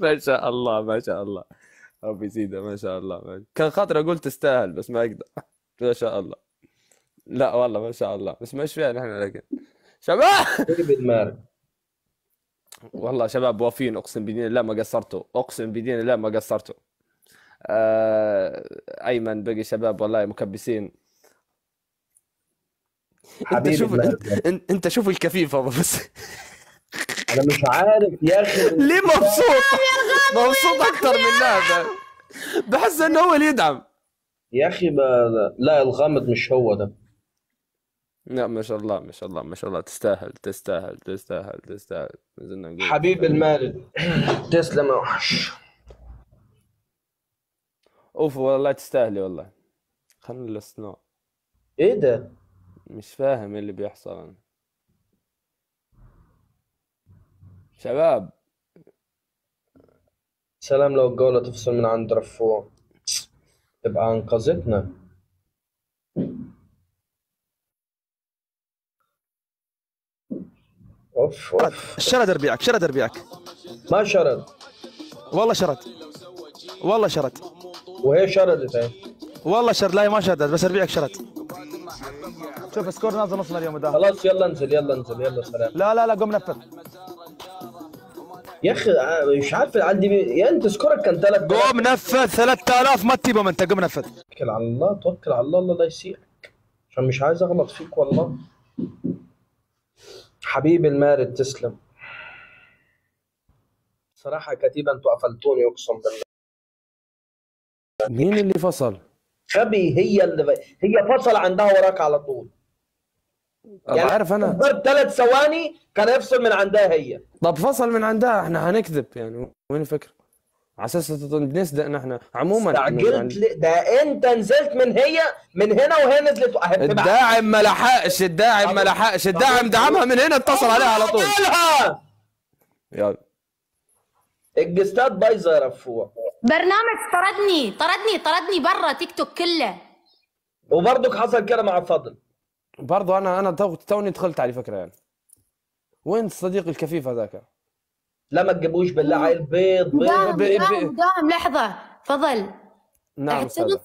ما شاء الله ما شاء الله. ربي يزيده ما شاء الله. ما كان خاطر أقول تستاهل بس ما أقدر. ما شاء الله. لا والله ما شاء الله. بس ما إيش فيها نحن لكن. شباب! المارد والله شباب وافين. اقسم بدين الله ما قصرتوا. اقسم بدين الله ما قصرتوا. آه... ايمن بقي شباب والله مكبسين. انت شوف انت, انت شوف الكفيف هذا بس. أنا مش عارف يا أخي. ليه مبسوط؟ مبسوط أكثر من هذا. بحس إنه هو اللي يدعم. يا أخي ما لا الغامض مش هو ده. لا ما شاء الله ما شاء الله ما شاء الله. تستاهل تستاهل تستاهل تستاهل. نزلنا نقول حبيب المارد تسلم يا وحش. أوف والله تستاهلي والله. خلينا الاستثناء إيه ده؟ مش فاهم إيه اللي بيحصل أنا. شباب. سلام لو الجولة تفصل من عند رفوع تبقى أنقذتنا. أوف اوف شرد ربيعك شرد ربيعك. ما شرد. والله شرد. والله شرد. وهي شردت اهي والله شرد. لا ما شردت بس ربيعك شرد. شوف score نازل نصنا اليوم ده خلاص يلا انزل يلا انزل يلا سلام. لا لا لا قم نفذ. يا أخي ع- مش عارف عندي بي... يا أنت سكورك كان ثلاث قم نفذ 3000 ما تجيبهم انت قم نفذ. توكل على الله توكل على الله الله لا يسيئك عشان مش عايز أغلط فيك والله. حبيبي المارد تسلم. صراحة كتيبة أنتوا قفلتوني أقسم بالله. مين اللي فصل؟ غبي هي اللي هي فصل عندها وراك على طول. يعني عارف أنا. ثلاث ثواني كان يفصل من عندها هي. طب فصل من عندها إحنا حنكذب يعني وين الفكرة؟ على أساس بنصدق نحن عموما استعجلت ليه؟ ده أنت نزلت من هي من هنا وهي نزلت. الداعم ما لحقش الداعم ما لحقش الداعم دعمها من هنا اتصل عليها على طول؟ يلا الجستات بايظه يا رفوع برنامج طردني طردني طردني برا تيك توك كله وبرضك حصل كده مع فضل برضو أنا أنا تو- توني دخلت على فكرة يعني وين الصديق الكفيف هذاك؟ لا ما تجيبوش بالله عيل بيض مداهم بيض مداهم مداهم لحظة فضل نعم اعترف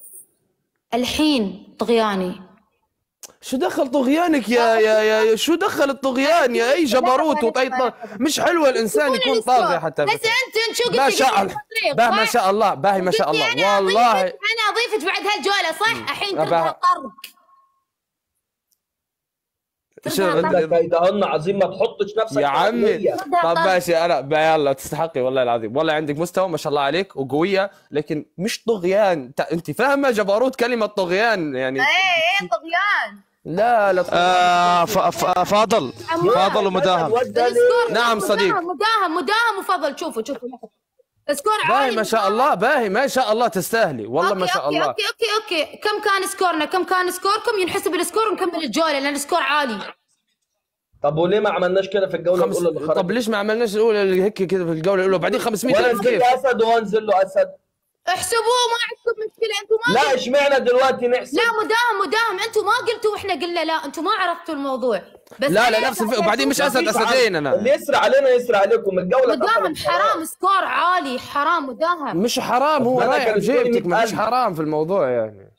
الحين طغياني. شو دخل طغيانك يا يا يا شو دخل الطغيان يا أي جبروت وطيط مش حلوة الإنسان يكون طاغي حتى بس انت أنت شو قلت ما شاء الله. لي باهي ما؟ شاء الله باهي ما شاء الله. أنا والله. أضيفك- أنا أضيفك بعد هالجولة صح؟ الحين ترفع طرق كيدهن عظيم ما تحطش نفسك يا عمي. طب ماشي أنا يلا تستحقي والله العظيم. والله عندك مستوى ما شاء الله عليك وقوية لكن مش طغيان. أنت فاهمة جبروت كلمة طغيان؟ يعني إيه إيه طغيان؟ لا لا آه ف- ف- فاضل. فاضل ومداهم. نعم صديق. مداهم مداهم مداهم وفضل. شوفوا شوفوا. score باهي عالي ما شاء الله باهي ما شاء الله تستاهلي والله okay ما شاء okay الله. okay okay okay. كم كان score نا؟ كم كان score كم؟ ينحسب ال score ونكمل الجولة لأن ال score عالي. طب وليه ما عملناش كده في الجولة خمس... الأولى اللي طب ليش ما عملناش الأولى هيك كده في الجولة الأولى؟ وبعدين 500 ولا ألف نزل كيف؟ أسد وانزل له أسد. احسبوه ما عندكم مشكلة أنتم ما لا اشمعنى دلوقتي نحسب؟ لا مداهم مداهم أنتم ما قلتوا وإحنا قلنا لا أنتم ما عرفتوا الموضوع. بس لا لا نفس الف... حسيت وبعدين مش اسد اسدين أنا. اللي يسرع علينا يسرع عليكم الجولة مداهم. حرام score عالي حرام مداهم. مش حرام هو رايح فيش 100,000. حرام في الموضوع يعني.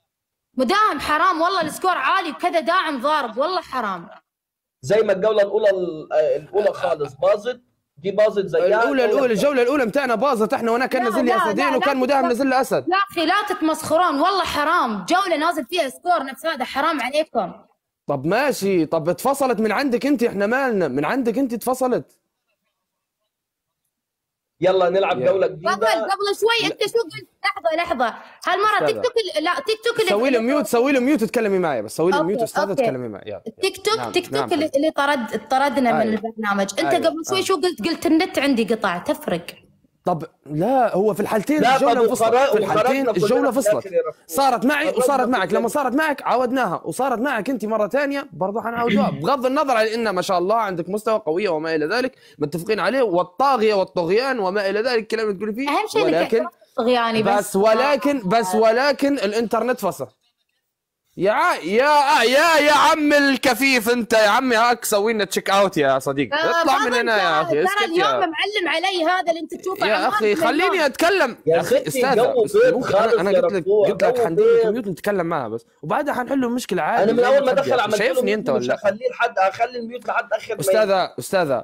مداهم حرام والله ال score عالي وكذا داعم ضارب والله حرام. زي ما الجولة الأولى الأولى خالص باظت. دي باظت زيها الأولى الأولى الجولة الأولى متاعنا باظت إحنا وأنا كان لا، نزل لي اسدين وكان لا. مداهم نزل لي اسد يا أخي لا تتمسخرون والله حرام. جولة نازل فيها score نفس هذا حرام عليكم. طب ماشي طب اتفصلت من عندك أنت إحنا مالنا من عندك أنت اتفصلت. يلا نلعب يلا. جوله قبل جديده قبل شوي انت شو قلت لحظة لحظة هالمرة. تيك توك لا تيك توك سوي له mute سوي له mute وتكلمي معي بس سوي له mute أستاذة okay. تكلمي معي يلا التيك توك نعم، تيك توك نعم. اللي, اللي طرد طردنا من أيوة. البرنامج انت أيوة، قبل شوي أيوة. شو قلت قلت النت عندي قطع تفرق طب لا هو في الحالتين لا، الجولة انفصلت في الحالتين الجولة فصلت. صارت معي وصارت معك. لما صارت معك عودناها وصارت معك أنت مرة ثانية برضه حنعودوها بغض النظر عن إن ما شاء الله عندك مستوى قويه وما إلى ذلك متفقين عليه. والطاغية والطغيان وما إلى ذلك الكلام اللي تقولي فيه. أهم شيء إنك ولكن طغياني بس. بس ولكن بس ولكن الإنترنت فصل. يا. يا يا يا عم الكفيف انت يا عمي هاك سوي لنا check out يا صديقي آه، اطلع من هنا يا أخي ترى اليوم يا معلم علي هذا اللي انت تشوفه يا أخي خليني. أتكلم يا أخي ممكن أنا يا قلت لك قلت لك بيض. كمبيوتر نتكلم معها بس وبعدها حنحل له المشكلة عادي أنا من أول ما دخل. عملت شايفني ميوت أنت مش ولا هخليه لحد هخلي الميوت لحد آخر أستاذة أستاذة